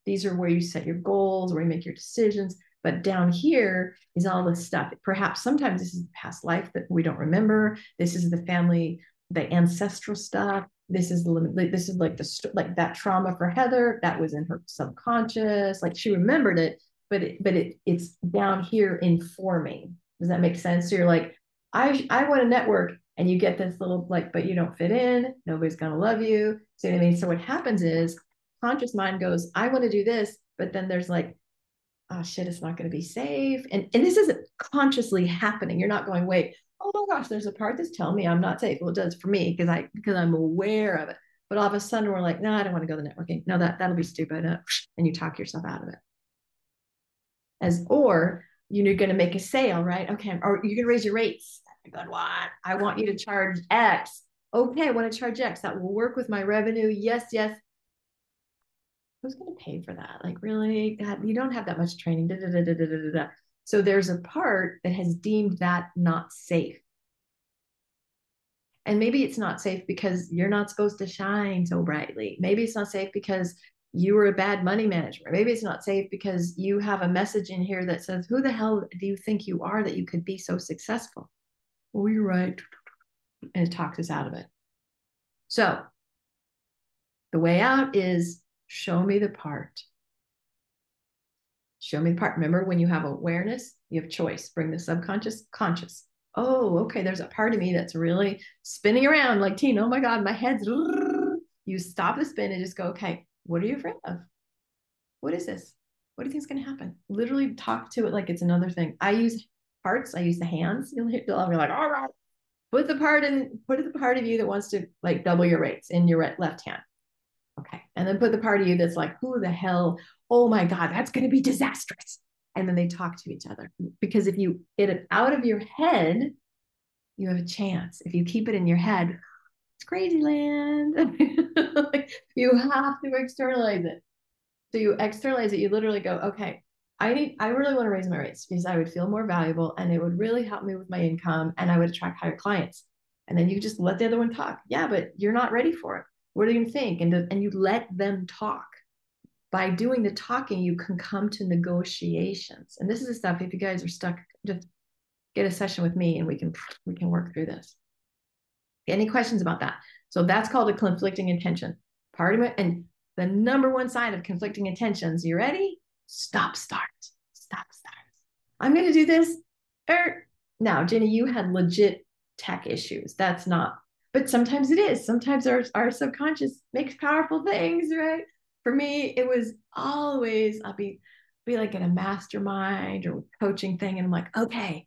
S1: These are where you set your goals, where you make your decisions. But down here is all the stuff. Perhaps sometimes this is the past life that we don't remember. This is the family, the ancestral stuff. This is the this is like the like that trauma for Heather that was in her subconscious. Like she remembered it, but it, but it it's down here informing. Does that make sense? So you're like, I I want to network, and you get this little like, but you don't fit in. Nobody's gonna love you. See what I mean? So what happens is conscious mind goes, I want to do this, but then there's like, oh shit, it's not gonna be safe. And and this isn't consciously happening. You're not going, wait, oh my gosh, there's a part that's telling me I'm not safe. Well, it does for me because I because I'm aware of it. But all of a sudden we're like, no, I don't want to go to networking. No, that that'll be stupid. Uh, and you talk yourself out of it. As or you're going to make a sale, right? Okay, or you're going to raise your rates. Good one. I want you to charge X. Okay, I want to charge X. That will work with my revenue. Yes, yes. Who's going to pay for that? Like, really? God, you don't have that much training. Da, da, da, so there's a part that has deemed that not safe. And maybe it's not safe because you're not supposed to shine so brightly. Maybe it's not safe because you were a bad money manager. Maybe it's not safe because you have a message in here that says, Who the hell do you think you are that you could be so successful? You're right. And it talks us out of it. So the way out is show me the part. Show me the part. Remember, when you have awareness, you have choice. Bring the subconscious conscious. Oh, okay. There's a part of me that's really spinning around like Tina. Oh my God, my head's. You stop the spin and just go, okay, what are you afraid of? What is this? What do you think is going to happen? Literally talk to it like it's another thing. I use parts. I use the hands. You'll hear, you'll be like, all right, put the part in, put the part of you that wants to like double your rates in your left hand. Okay. And then put the part of you that's like, who the hell? Oh my God, that's going to be disastrous. And then they talk to each other. Because if you get it out of your head, you have a chance. If you keep it in your head, it's crazy land. you have to externalize it. So you externalize it, you literally go, okay, I need, I really want to raise my rates because I would feel more valuable and it would really help me with my income and I would attract higher clients. And then you just let the other one talk. Yeah, but you're not ready for it. What are you to think? And, and you let them talk. By doing the talking, you can come to negotiations. And this is the stuff, if you guys are stuck, just get a session with me and we can we can work through this. Any questions about that? So that's called a conflicting intention. Part of it, and the number one sign of conflicting intentions. You ready? Stop, start, stop, start. I'm going to do this. Er. Now, Jenny, you had legit tech issues. That's not, but sometimes it is. Sometimes our, our subconscious makes powerful things, right? For me, it was always, I'll be, be like in a mastermind or coaching thing. And I'm like, okay,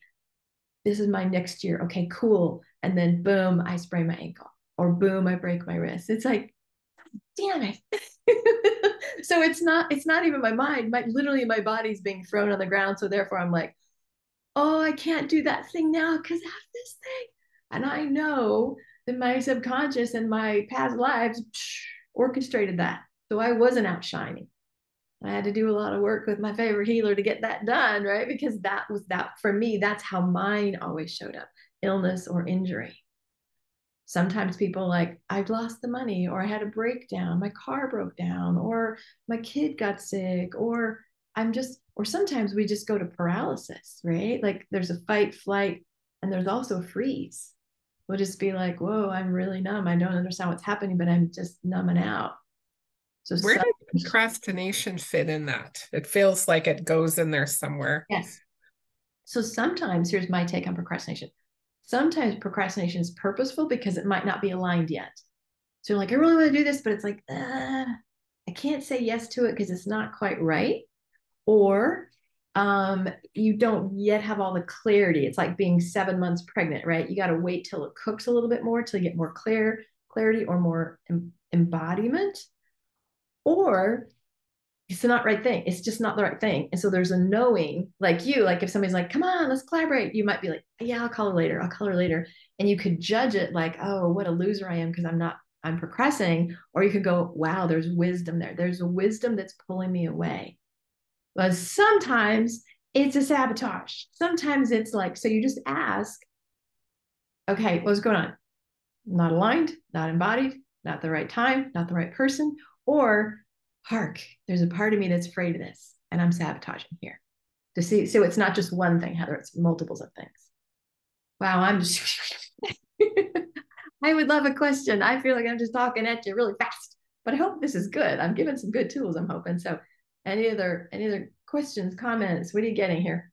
S1: this is my next year. Okay, cool. And then boom, I sprain my ankle or boom, I break my wrist. It's like, damn it. so it's not it's not even my mind. My literally my body's being thrown on the ground. So therefore i'm like oh i can't do that thing now because i have this thing. And i know that my subconscious and my past lives orchestrated that. So i wasn't out shining. I had to do a lot of work with my favorite healer to get that done right? Because that was that for me that's how mine always showed up. Illness or injury sometimes people like i've lost the money or i had a breakdown. My car broke down or my kid got sick or i'm just or sometimes we just go to paralysis right? Like there's a fight flight and there's also freeze. We'll just be like whoa i'm really numb. I don't understand what's happening but i'm just numbing out.
S2: So where does procrastination fit in that? It feels like it goes in there somewhere.
S1: Yes. So sometimes here's my take on procrastination Sometimes procrastination is purposeful because it might not be aligned yet. So like, I really want to do this, but it's like, I can't say yes to it because it's not quite right. Or um, you don't yet have all the clarity. It's like being seven months pregnant, right? You got to wait till it cooks a little bit more till you get more clear clarity or more em- embodiment. Or it's not right thing. It's just not the right thing. And so there's a knowing, like you, like if somebody's like, come on, let's collaborate, you might be like, yeah, I'll call her later. I'll call her later. And you could judge it like, oh, what a loser I am because I'm not, I'm progressing. Or you could go, wow, there's wisdom there. There's a wisdom that's pulling me away. But sometimes it's a sabotage. Sometimes it's like, so you just ask, okay, what's going on? Not aligned, not embodied, not the right time, not the right person. Or hark, there's a part of me that's afraid of this, and I'm sabotaging here. To see, so it's not just one thing, Heather, it's multiples of things. Wow, I'm just I would love a question. I feel like I'm just talking at you really fast, but I hope this is good. I'm giving some good tools, I'm hoping. So any other any other questions, comments? What are you getting here?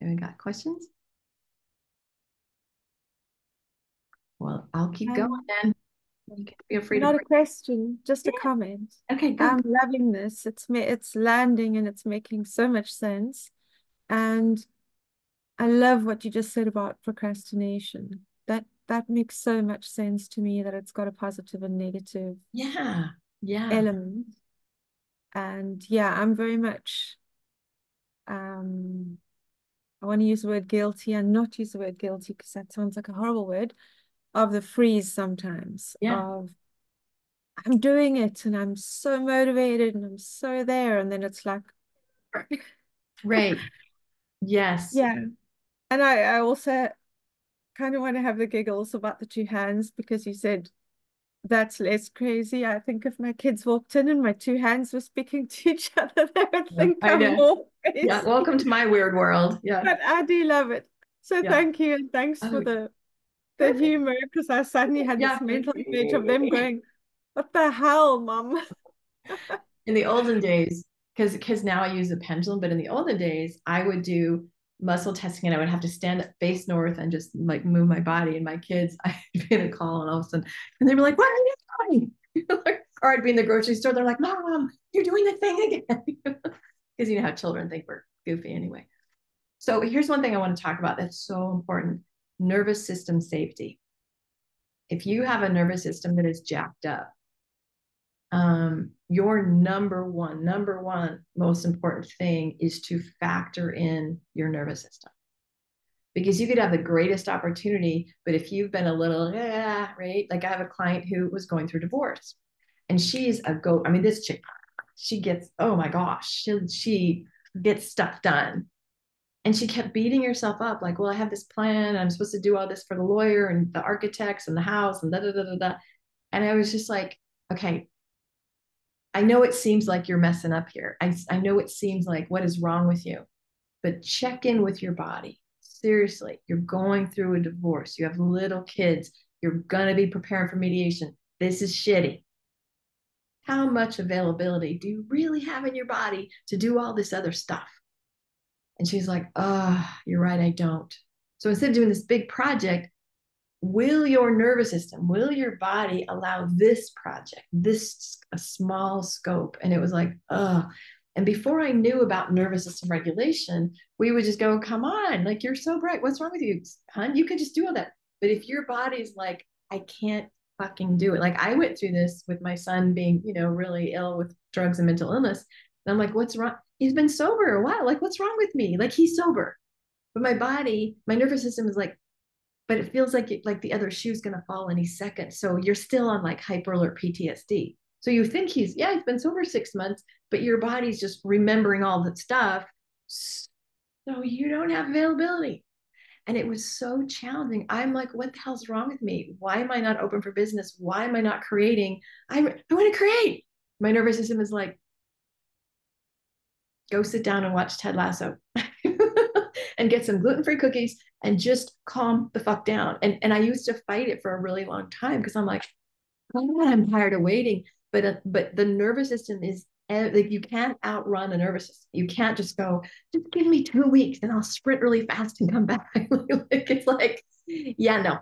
S1: Anyone got questions? Well, I'll keep um, going then. You can feel free
S5: not a question, just yeah. a comment.
S1: Okay,
S5: good. I'm loving this. It's it's landing and it's making so much sense, and I love what you just said about procrastination. That that makes so much sense to me. That it's got a positive and negative.
S1: Yeah, yeah.
S5: Element, and yeah, I'm very much. Um, I want to use the word guilty and not use the word guilty because that sounds like a horrible word of the freeze sometimes
S1: yeah.
S5: of I'm doing it and I'm so motivated and I'm so there and then it's like
S1: right yes
S5: yeah and I, I also kind of want to have the giggles about the two hands because you said that's less crazy. I think if my kids walked in and my two hands were speaking to each other, they would think
S1: I
S5: I'm
S1: know.
S5: more crazy.
S1: Yeah, welcome to my weird world. Yeah.
S5: But I do love it. So
S1: Yeah.
S5: thank you and thanks
S1: Oh,
S5: for the the humor because I suddenly had
S1: Yeah.
S5: this mental image of them going, "What the hell, mom?"
S1: in the olden days, because because now I use a pendulum, but in the olden days, I would do muscle testing and I would have to stand up face north and just like move my body. And my kids, I'd be in a call and all of a sudden, and they'd be like, What are you doing? or I'd be in the grocery store, they're like, Mom, you're doing the thing again. Because you know how children think we're goofy anyway. So here's one thing I want to talk about that's so important nervous system safety. If you have a nervous system that is jacked up, um, your number one, number one most important thing is to factor in your nervous system. Because you could have the greatest opportunity, but if you've been a little, yeah, right? Like I have a client who was going through divorce and she's a go. I mean, this chick, she gets, oh my gosh, she, she gets stuff done. And she kept beating herself up, like, well, I have this plan. I'm supposed to do all this for the lawyer and the architects and the house and da da da da da. And I was just like, okay, I know it seems like you're messing up here. I, I know it seems like what is wrong with you, but check in with your body. Seriously, you're going through a divorce. You have little kids. You're going to be preparing for mediation. This is shitty. How much availability do you really have in your body to do all this other stuff? And she's like, oh, you're right, I don't. So instead of doing this big project, will your nervous system, will your body allow this project, this a small scope? And it was like, oh. And before I knew about nervous system regulation, we would just go, come on, like you're so bright. What's wrong with you, hun? You can just do all that. But if your body's like, I can't fucking do it. Like I went through this with my son being, you know, really ill with drugs and mental illness. And I'm like, what's wrong? He's been sober a while. Like, what's wrong with me? Like he's sober. But my body, my nervous system is like, but it feels like it, like the other shoe's gonna fall any second. So you're still on like hyper alert PTSD. So you think he's yeah, he's been sober six months, but your body's just remembering all that stuff. So you don't have availability. And it was so challenging. I'm like, what the hell's wrong with me? Why am I not open for business? Why am I not creating? I, I want to create. My nervous system is like, go sit down and watch Ted Lasso and get some gluten-free cookies and just calm the fuck down. And and I used to fight it for a really long time because I'm like, I'm tired of waiting. But uh, but the nervous system is like you can't outrun a nervous system. You can't just go, just give me two weeks and I'll sprint really fast and come back. like it's like, yeah, no.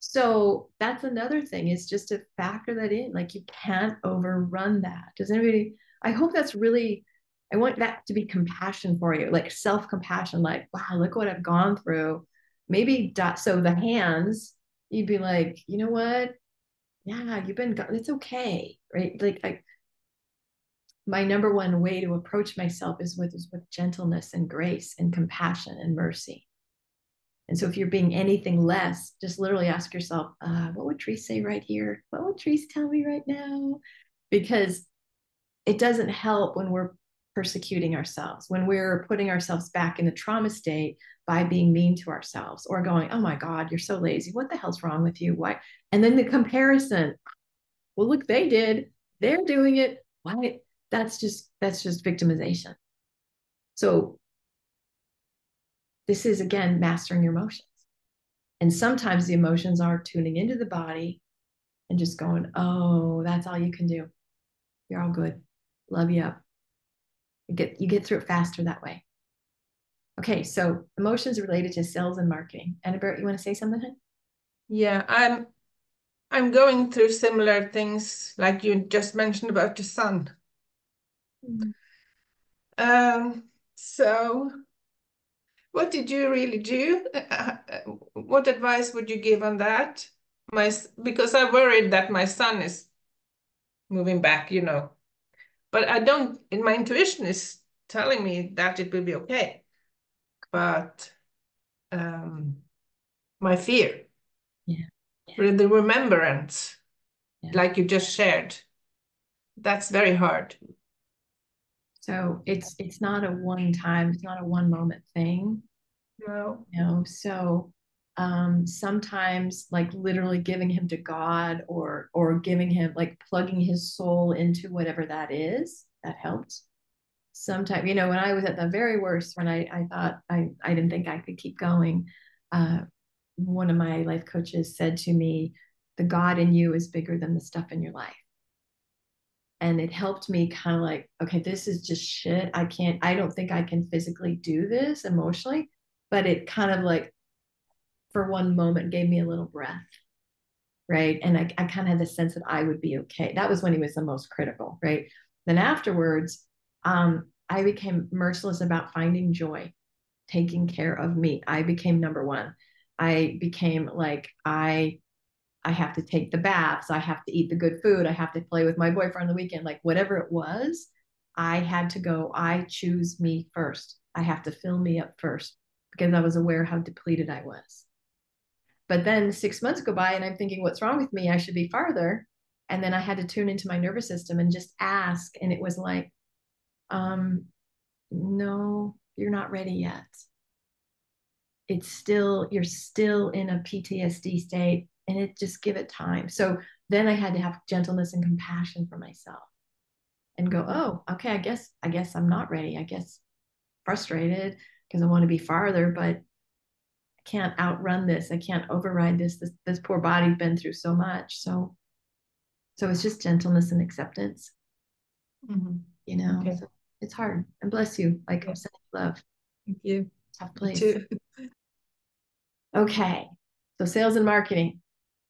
S1: So that's another thing is just to factor that in. Like you can't overrun that. Does anybody? I hope that's really. I want that to be compassion for you, like self compassion. Like, wow, look what I've gone through. Maybe dot. So the hands, you'd be like, you know what? Yeah, you've been. It's okay, right? Like I my number one way to approach myself is with is with gentleness and grace and compassion and mercy. And so if you're being anything less, just literally ask yourself, uh, what would Therese say right here? What would Therese tell me right now? Because it doesn't help when we're persecuting ourselves, when we're putting ourselves back in a trauma state by being mean to ourselves or going, oh my God, you're so lazy. What the hell's wrong with you? Why? And then the comparison. Well, look, they did. They're doing it. Why? that's just that's just victimization so this is again mastering your emotions and sometimes the emotions are tuning into the body and just going oh that's all you can do you're all good love you up you get you get through it faster that way okay so emotions related to sales and marketing annabert you want to say something
S4: yeah i'm i'm going through similar things like you just mentioned about your son um, so what did you really do? Uh, what advice would you give on that? My because I worried that my son is moving back, you know. But I don't and my intuition is telling me that it will be okay. But um my fear.
S1: Yeah.
S4: yeah. The remembrance, yeah. like you just shared. That's very hard.
S1: So it's it's not a one time, it's not a one moment thing.
S4: No.
S1: You know, so um, sometimes like literally giving him to God or or giving him like plugging his soul into whatever that is that helped. Sometimes you know when I was at the very worst when I I thought I I didn't think I could keep going uh, one of my life coaches said to me the God in you is bigger than the stuff in your life. And it helped me kind of like okay this is just shit. I can't I don't think I can physically do this emotionally. But it kind of like for one moment gave me a little breath right? And i, I kind of had the sense that i would be okay. That was when he was the most critical right? Then afterwards um, i became merciless about finding joy taking care of me. I became number one. I became like i i have to take the baths. I have to eat the good food. I have to play with my boyfriend on the weekend. Like whatever it was i had to go. I choose me first. I have to fill me up first because i was aware how depleted i was but then six months go by and I'm thinking, what's wrong with me? I should be farther. And then I had to tune into my nervous system and just ask. And it was like, um, no, you're not ready yet. It's still, you're still in a PTSD state and it just give it time. So then I had to have gentleness and compassion for myself and go, oh, okay, I guess, I guess I'm not ready. I guess frustrated because I want to be farther, but can't outrun this. I can't override this. This this poor body's been through so much. So so it's just gentleness and acceptance. Mm-hmm. You know, okay. so it's hard. And bless you. Like I'm sending love.
S5: Thank you.
S1: Tough place. okay. So sales and marketing.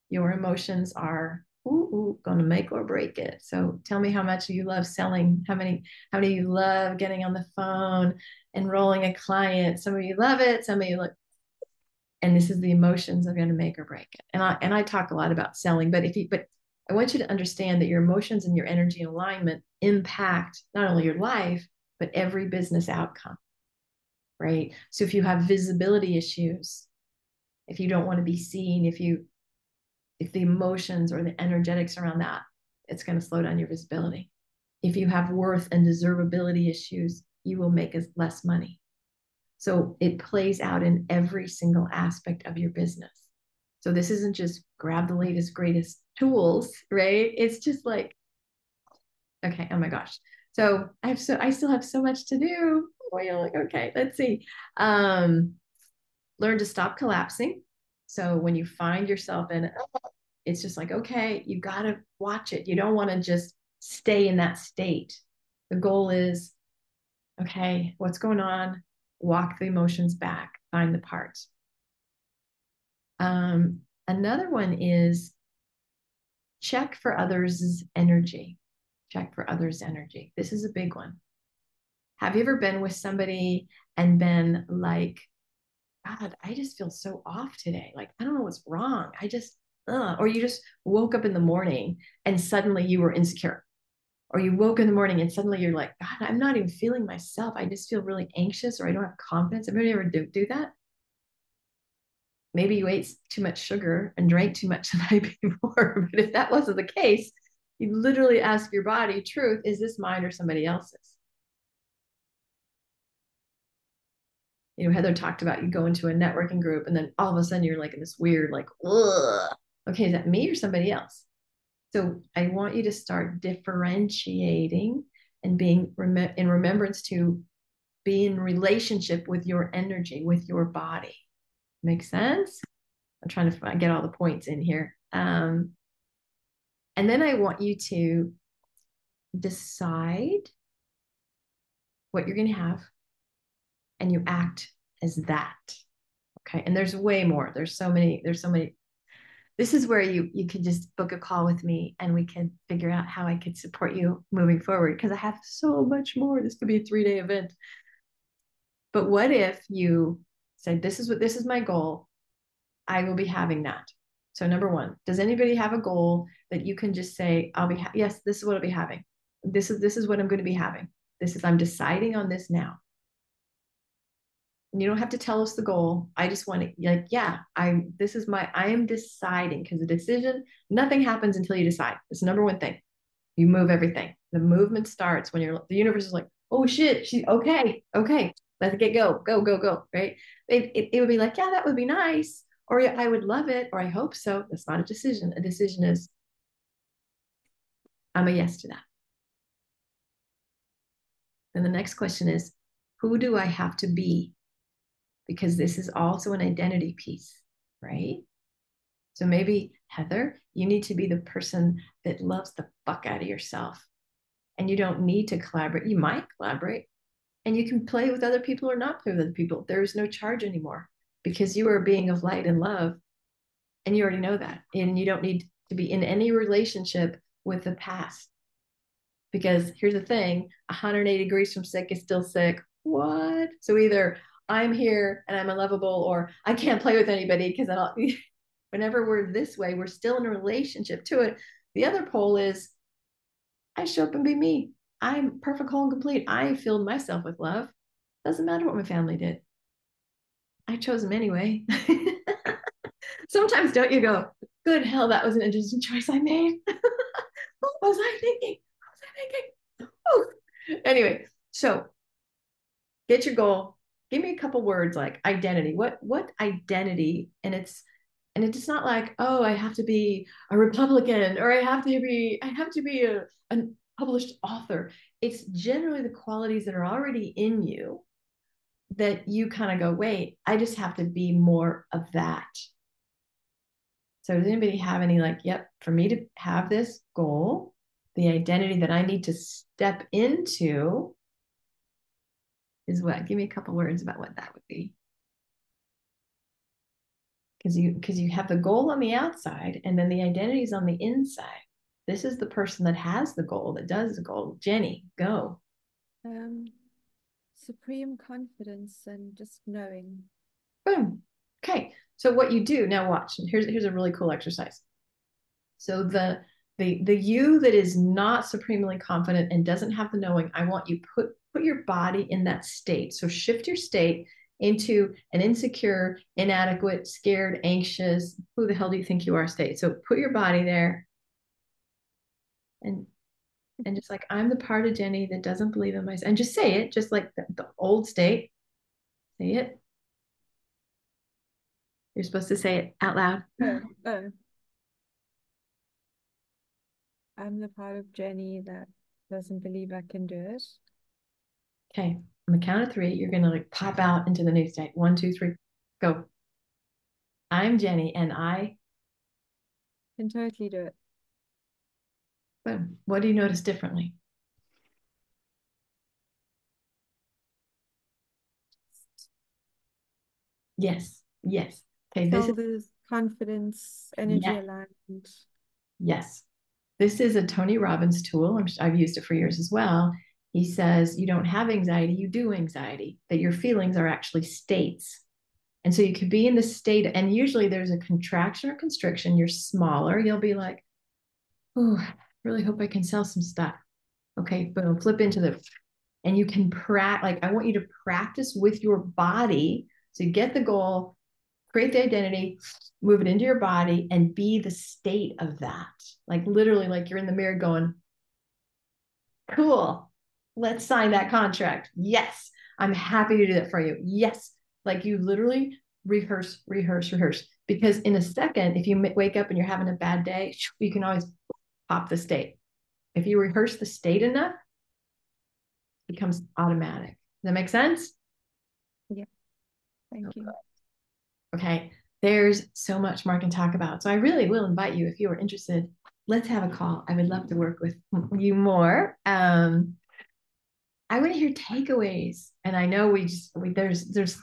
S1: Your emotions are ooh, ooh, gonna make or break it. So tell me how much you love selling. How many, how many you love getting on the phone, enrolling a client. Some of you love it. Some of you look and this is the emotions that are going to make or break it. And I and I talk a lot about selling, but if you but I want you to understand that your emotions and your energy alignment impact not only your life but every business outcome. Right? So if you have visibility issues, if you don't want to be seen, if you if the emotions or the energetics around that, it's going to slow down your visibility. If you have worth and deservability issues, you will make less money. So it plays out in every single aspect of your business. So this isn't just grab the latest, greatest tools, right? It's just like, okay, oh my gosh. So I have so I still have so much to do. Oh, you're like, okay, let's see. Um, learn to stop collapsing. So when you find yourself in it's just like, okay, you gotta watch it. You don't want to just stay in that state. The goal is, okay, what's going on? Walk the emotions back, find the parts. Um, another one is check for others' energy. Check for others' energy. This is a big one. Have you ever been with somebody and been like, God, I just feel so off today. Like, I don't know what's wrong. I just, uh, or you just woke up in the morning and suddenly you were insecure or you woke in the morning and suddenly you're like, God, I'm not even feeling myself. I just feel really anxious or I don't have confidence. Anybody ever do, do that? Maybe you ate too much sugar and drank too much the night before. But if that wasn't the case, you literally ask your body, truth, is this mine or somebody else's? You know, Heather talked about you go into a networking group and then all of a sudden you're like in this weird, like, Ugh. okay, is that me or somebody else? So I want you to start differentiating and being rem- in remembrance to be in relationship with your energy, with your body. Make sense? I'm trying to find, get all the points in here. Um, and then I want you to decide what you're going to have and you act as that. Okay. And there's way more. There's so many, there's so many this is where you you can just book a call with me and we can figure out how I could support you moving forward because I have so much more. This could be a three day event. But what if you said, This is what this is my goal? I will be having that. So, number one, does anybody have a goal that you can just say, I'll be, ha- yes, this is what I'll be having. This is, this is what I'm going to be having. This is, I'm deciding on this now you don't have to tell us the goal i just want to like yeah i this is my i am deciding because the decision nothing happens until you decide it's the number one thing you move everything the movement starts when you're the universe is like oh shit she okay okay let's get go go go go right it, it, it would be like yeah that would be nice or I would love it, or I hope so. That's not a decision. A decision is I'm a yes to that. And the next question is who do I have to be? Because this is also an identity piece, right? So maybe, Heather, you need to be the person that loves the fuck out of yourself. And you don't need to collaborate. You might collaborate and you can play with other people or not play with other people. There is no charge anymore because you are a being of light and love. And you already know that. And you don't need to be in any relationship with the past. Because here's the thing 180 degrees from sick is still sick. What? So either I'm here and I'm unlovable, or I can't play with anybody because I don't. Whenever we're this way, we're still in a relationship to it. The other pole is I show up and be me. I'm perfect, whole, and complete. I filled myself with love. Doesn't matter what my family did. I chose them anyway. Sometimes don't you go, good hell, that was an interesting choice I made. what was I thinking? What was I thinking? Oh. Anyway, so get your goal. Give me a couple words like identity. What what identity? And it's and it's not like, oh, I have to be a Republican or I have to be, I have to be a, a published author. It's generally the qualities that are already in you that you kind of go, wait, I just have to be more of that. So, does anybody have any like, yep, for me to have this goal, the identity that I need to step into is what? Give me a couple words about what that would be. Because you because you have the goal on the outside and then the identity is on the inside. This is the person that has the goal, that does the goal. Jenny, go.
S5: Um, supreme confidence and just knowing.
S1: Boom. Okay. So what you do now, watch. Here's here's a really cool exercise. So the the the you that is not supremely confident and doesn't have the knowing, I want you put put your body in that state. So shift your state into an insecure, inadequate, scared, anxious, who the hell do you think you are state. So put your body there and and just like I'm the part of Jenny that doesn't believe in myself, and just say it, just like the, the old state. Say it. You're supposed to say it out loud.
S5: Oh, oh. I'm the part of Jenny that doesn't believe I can do it.
S1: Okay, on the count of three, you're gonna like pop out into the new state. One, two, three, go. I'm Jenny, and I
S5: can totally do it.
S1: But what do you notice differently? Yes, yes.
S5: Okay, this is confidence, energy yes. alignment.
S1: Yes. This is a Tony Robbins tool. i have used it for years as well. He says you don't have anxiety, you do anxiety, that your feelings are actually states. And so you could be in the state, and usually there's a contraction or constriction. You're smaller. You'll be like, oh, really hope I can sell some stuff. Okay, boom, flip into the, and you can practice, like, I want you to practice with your body. So you get the goal, create the identity, move it into your body, and be the state of that. Like, literally, like you're in the mirror going, cool, let's sign that contract. Yes, I'm happy to do that for you. Yes, like you literally rehearse, rehearse, rehearse. Because in a second, if you wake up and you're having a bad day, you can always pop the state. If you rehearse the state enough, it becomes automatic. Does that make sense?
S5: Yeah. Thank you.
S1: Okay. There's so much more I can talk about. So I really will invite you if you are interested. Let's have a call. I would love to work with you more. Um, I want to hear takeaways. And I know we just we there's there's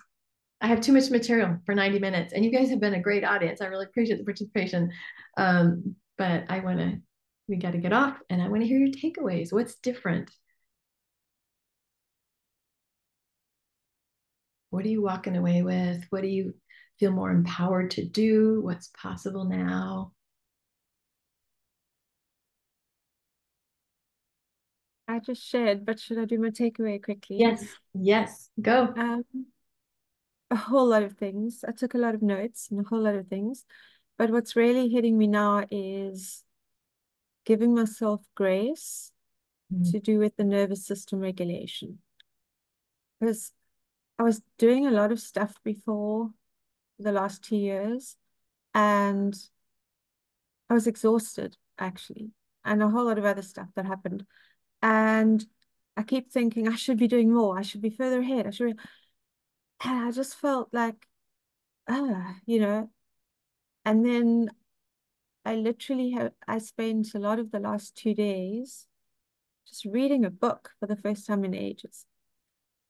S1: I have too much material for 90 minutes, and you guys have been a great audience. I really appreciate the participation. Um, but I want to we got to get off and I want to hear your takeaways. What's different? What are you walking away with? What do you feel more empowered to do? What's possible now?
S5: I just shared, but should I do my takeaway quickly?
S1: Yes, yes, go.
S5: Um, a whole lot of things. I took a lot of notes and a whole lot of things. But what's really hitting me now is giving myself grace mm. to do with the nervous system regulation. Because I was doing a lot of stuff before the last two years. And I was exhausted, actually, and a whole lot of other stuff that happened. And I keep thinking I should be doing more. I should be further ahead. I should. Be... And I just felt like, ah, you know. And then I literally have. I spent a lot of the last two days just reading a book for the first time in ages.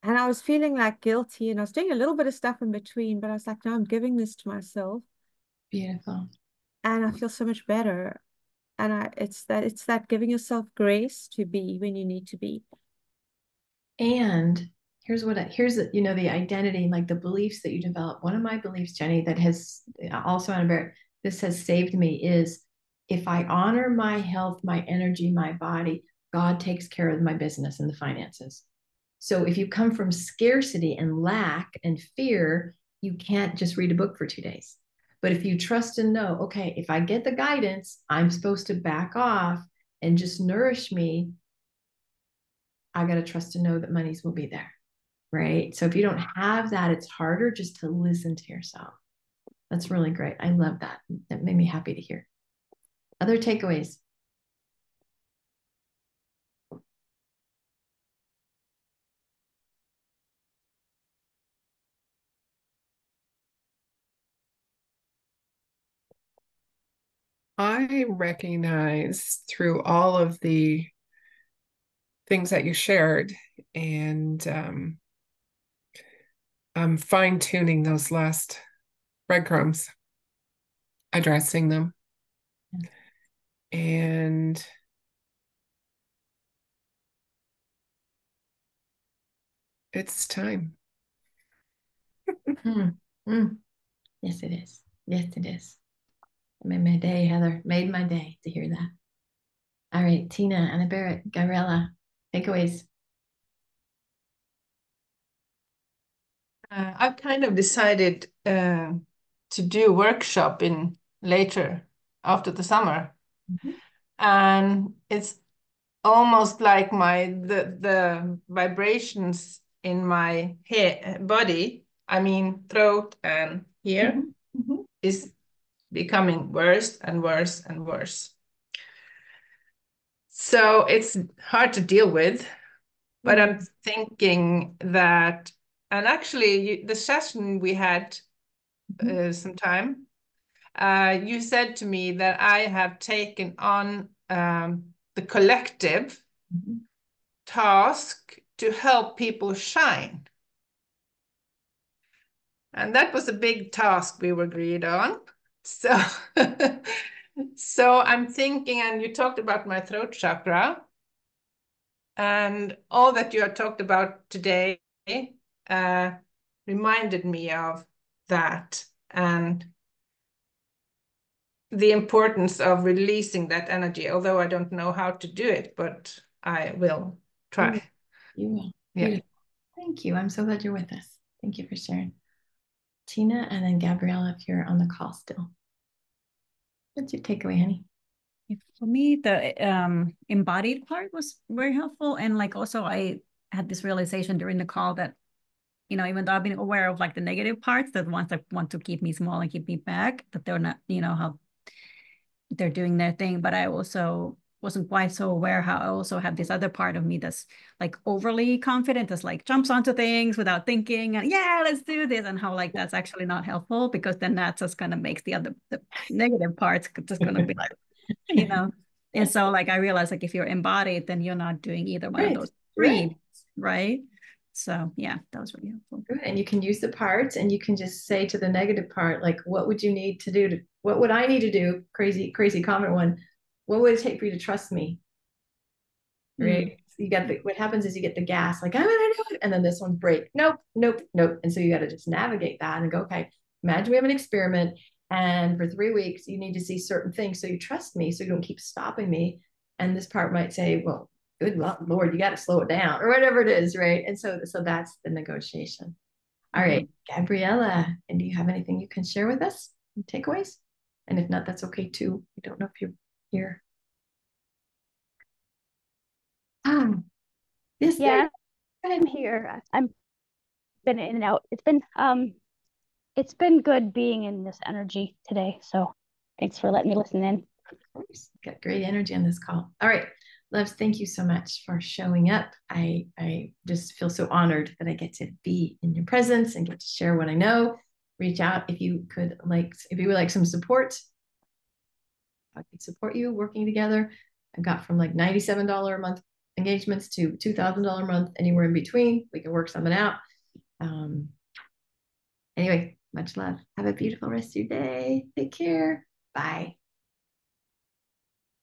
S5: And I was feeling like guilty and I was doing a little bit of stuff in between, but I was like, no, I'm giving this to myself.
S1: Beautiful.
S5: And I feel so much better. And I it's that it's that giving yourself grace to be when you need to be.
S1: And here's what I, here's you know the identity like the beliefs that you develop. One of my beliefs, Jenny, that has also on this has saved me is if I honor my health, my energy, my body, God takes care of my business and the finances. So if you come from scarcity and lack and fear, you can't just read a book for two days. But if you trust and know, okay, if I get the guidance, I'm supposed to back off and just nourish me. I got to trust and know that monies will be there. Right. So if you don't have that, it's harder just to listen to yourself. That's really great. I love that. That made me happy to hear. Other takeaways?
S2: I recognize through all of the things that you shared and um, I'm fine tuning those last breadcrumbs, addressing them. And it's time.
S1: mm, mm. Yes, it is. Yes, it is made my day, Heather. Made my day to hear that. All right, Tina, Anna Barrett, Gabriella, takeaways.
S4: Uh, I've kind of decided uh, to do a workshop in later after the summer, mm-hmm. and it's almost like my the the vibrations in my head body. I mean, throat and here mm-hmm. Mm-hmm. is becoming worse and worse and worse. So it's hard to deal with, but I'm mm-hmm. thinking that, and actually, you, the session we had mm-hmm. uh, some time, uh, you said to me that I have taken on um, the collective mm-hmm. task to help people shine. And that was a big task we were agreed on. So, so I'm thinking, and you talked about my throat chakra, and all that you have talked about today uh, reminded me of that and the importance of releasing that energy. Although I don't know how to do it, but I will try.
S1: You will. Yeah. Thank you. I'm so glad you're with us. Thank you for sharing. Tina, and then Gabriella, if you're on the call still. What's your takeaway, honey?
S3: For me, the um, embodied part was very helpful. And like also I had this realization during the call that, you know, even though I've been aware of like the negative parts, the ones that want to keep me small and keep me back, that they're not, you know, how they're doing their thing. But I also wasn't quite so aware how I also have this other part of me that's like overly confident, that's like jumps onto things without thinking and yeah, let's do this. And how like that's actually not helpful because then that just kind of makes the other the negative parts just gonna be like, you know. And so like I realized like if you're embodied, then you're not doing either one right. of those three, right. right? So yeah, that was really helpful.
S1: Good. And you can use the parts and you can just say to the negative part, like, what would you need to do to what would I need to do? Crazy, crazy comment one what would it take for you to trust me? Right. Mm. You got the, what happens is you get the gas, like, I'm gonna do it. And then this one break. Nope, nope, nope. And so you got to just navigate that and go, okay, imagine we have an experiment. And for three weeks, you need to see certain things. So you trust me, so you don't keep stopping me. And this part might say, well, good Lord, you got to slow it down or whatever it is. Right. And so, so that's the negotiation. All right, Gabriella, and do you have anything you can share with us? Takeaways? And if not, that's okay too. I don't know if you're here.
S6: Um, yes, yeah, I'm here. I'm been in and out. It's been um
S7: it's been good being in this energy today. So thanks for letting me listen in.
S1: Of course, got great energy on this call. All right, loves, thank you so much for showing up. I I just feel so honored that I get to be in your presence and get to share what I know. Reach out if you could like if you would like some support. I can support you working together. I've got from like $97 a month engagements to $2,000 a month, anywhere in between. We can work something out. Um, anyway, much love. Have a beautiful rest of your day. Take care. Bye.